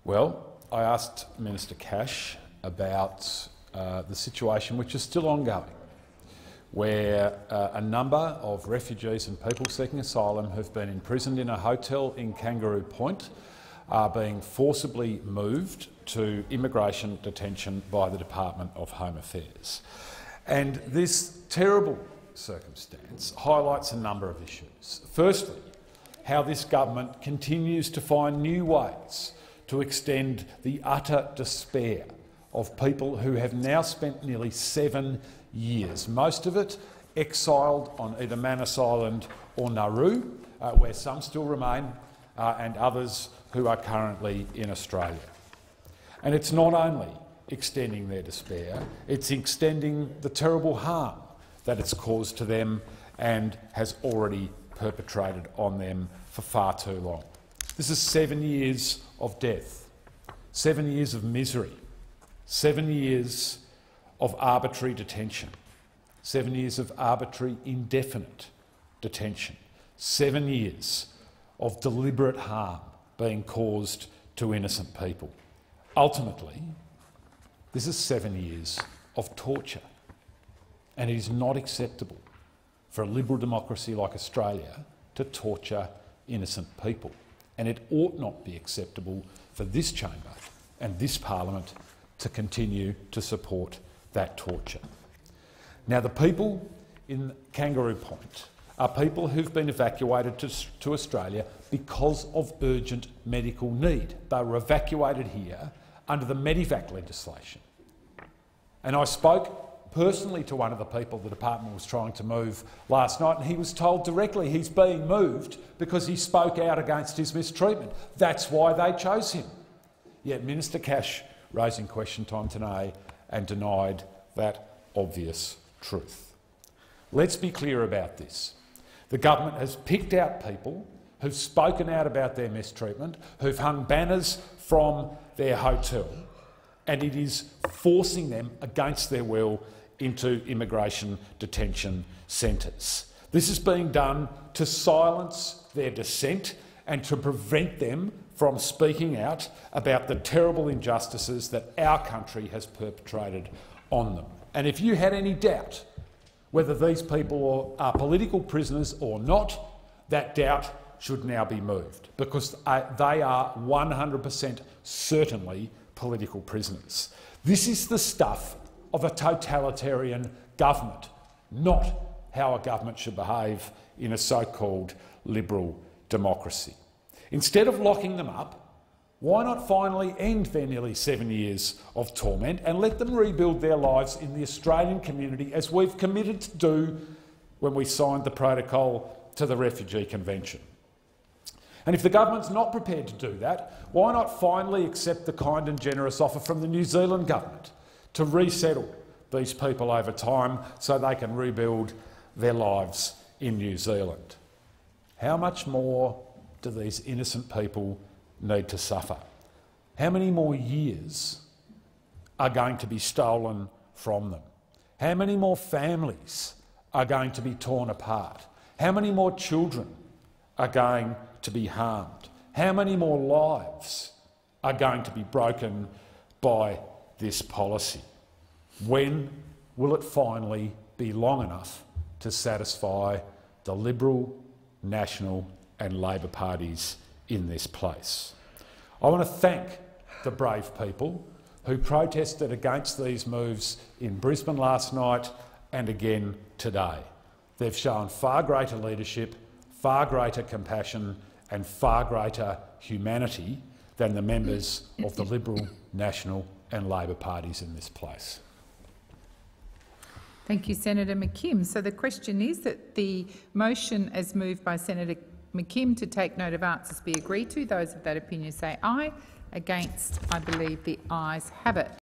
Well, I asked Minister Cash about uh, the situation which is still ongoing, where uh, a number of refugees and people seeking asylum who've been imprisoned in a hotel in Kangaroo Point are being forcibly moved to immigration detention by the Department of Home Affairs. And this terrible circumstance highlights a number of issues. Firstly, how this government continues to find new ways to extend the utter despair of people who have now spent nearly seven years, most of it exiled on either Manus Island or Nauru, uh, where some still remain, uh, and others who are currently in Australia. And it's not only extending their despair, it's extending the terrible harm that it's caused to them and has already perpetrated on them for far too long. This is seven years of death, seven years of misery, seven years of arbitrary detention, seven years of arbitrary indefinite detention, seven years of deliberate harm being caused to innocent people. Ultimately, this is seven years of torture, and it is not acceptable for a liberal democracy like Australia to torture innocent people. And it ought not be acceptable for this chamber and this parliament to continue to support that torture. Now, the people in Kangaroo Point are people who've been evacuated to, to Australia because of urgent medical need. They were evacuated here under the Medivac legislation. And I spoke personally to one of the people the department was trying to move last night, and he was told directly he's being moved because he spoke out against his mistreatment. That's why they chose him. Yet Minister Cash raising question time today and denied that obvious truth. Let's be clear about this. The government has picked out people who've spoken out about their mistreatment, who've hung banners from their hotel, and it is forcing them against their will into immigration detention centres. This is being done to silence their dissent and to prevent them from speaking out about the terrible injustices that our country has perpetrated on them. And if you had any doubt whether these people are political prisoners or not, that doubt should now be moved because they are 100% certainly political prisoners. This is the stuff of a totalitarian government, not how a government should behave in a so-called liberal democracy. Instead of locking them up, why not finally end their nearly seven years of torment and let them rebuild their lives in the Australian community as we've committed to do when we signed the protocol to the Refugee Convention? And if the government's not prepared to do that, why not finally accept the kind and generous offer from the New Zealand government to resettle these people over time so they can rebuild their lives in New Zealand? How much more do these innocent people need to suffer? How many more years are going to be stolen from them? How many more families are going to be torn apart? How many more children are going to be harmed? How many more lives are going to be broken by this policy? When will it finally be long enough to satisfy the Liberal, National and Labor parties in this place? I want to thank the brave people who protested against these moves in Brisbane last night and again today. They've shown far greater leadership, far greater compassion and far greater humanity than the members of the Liberal, National and Labor parties in this place. Thank you, Senator McKim. So the question is that the motion as moved by Senator McKim to take note of answers be agreed to. Those of that opinion say aye. Against, I believe the ayes have it.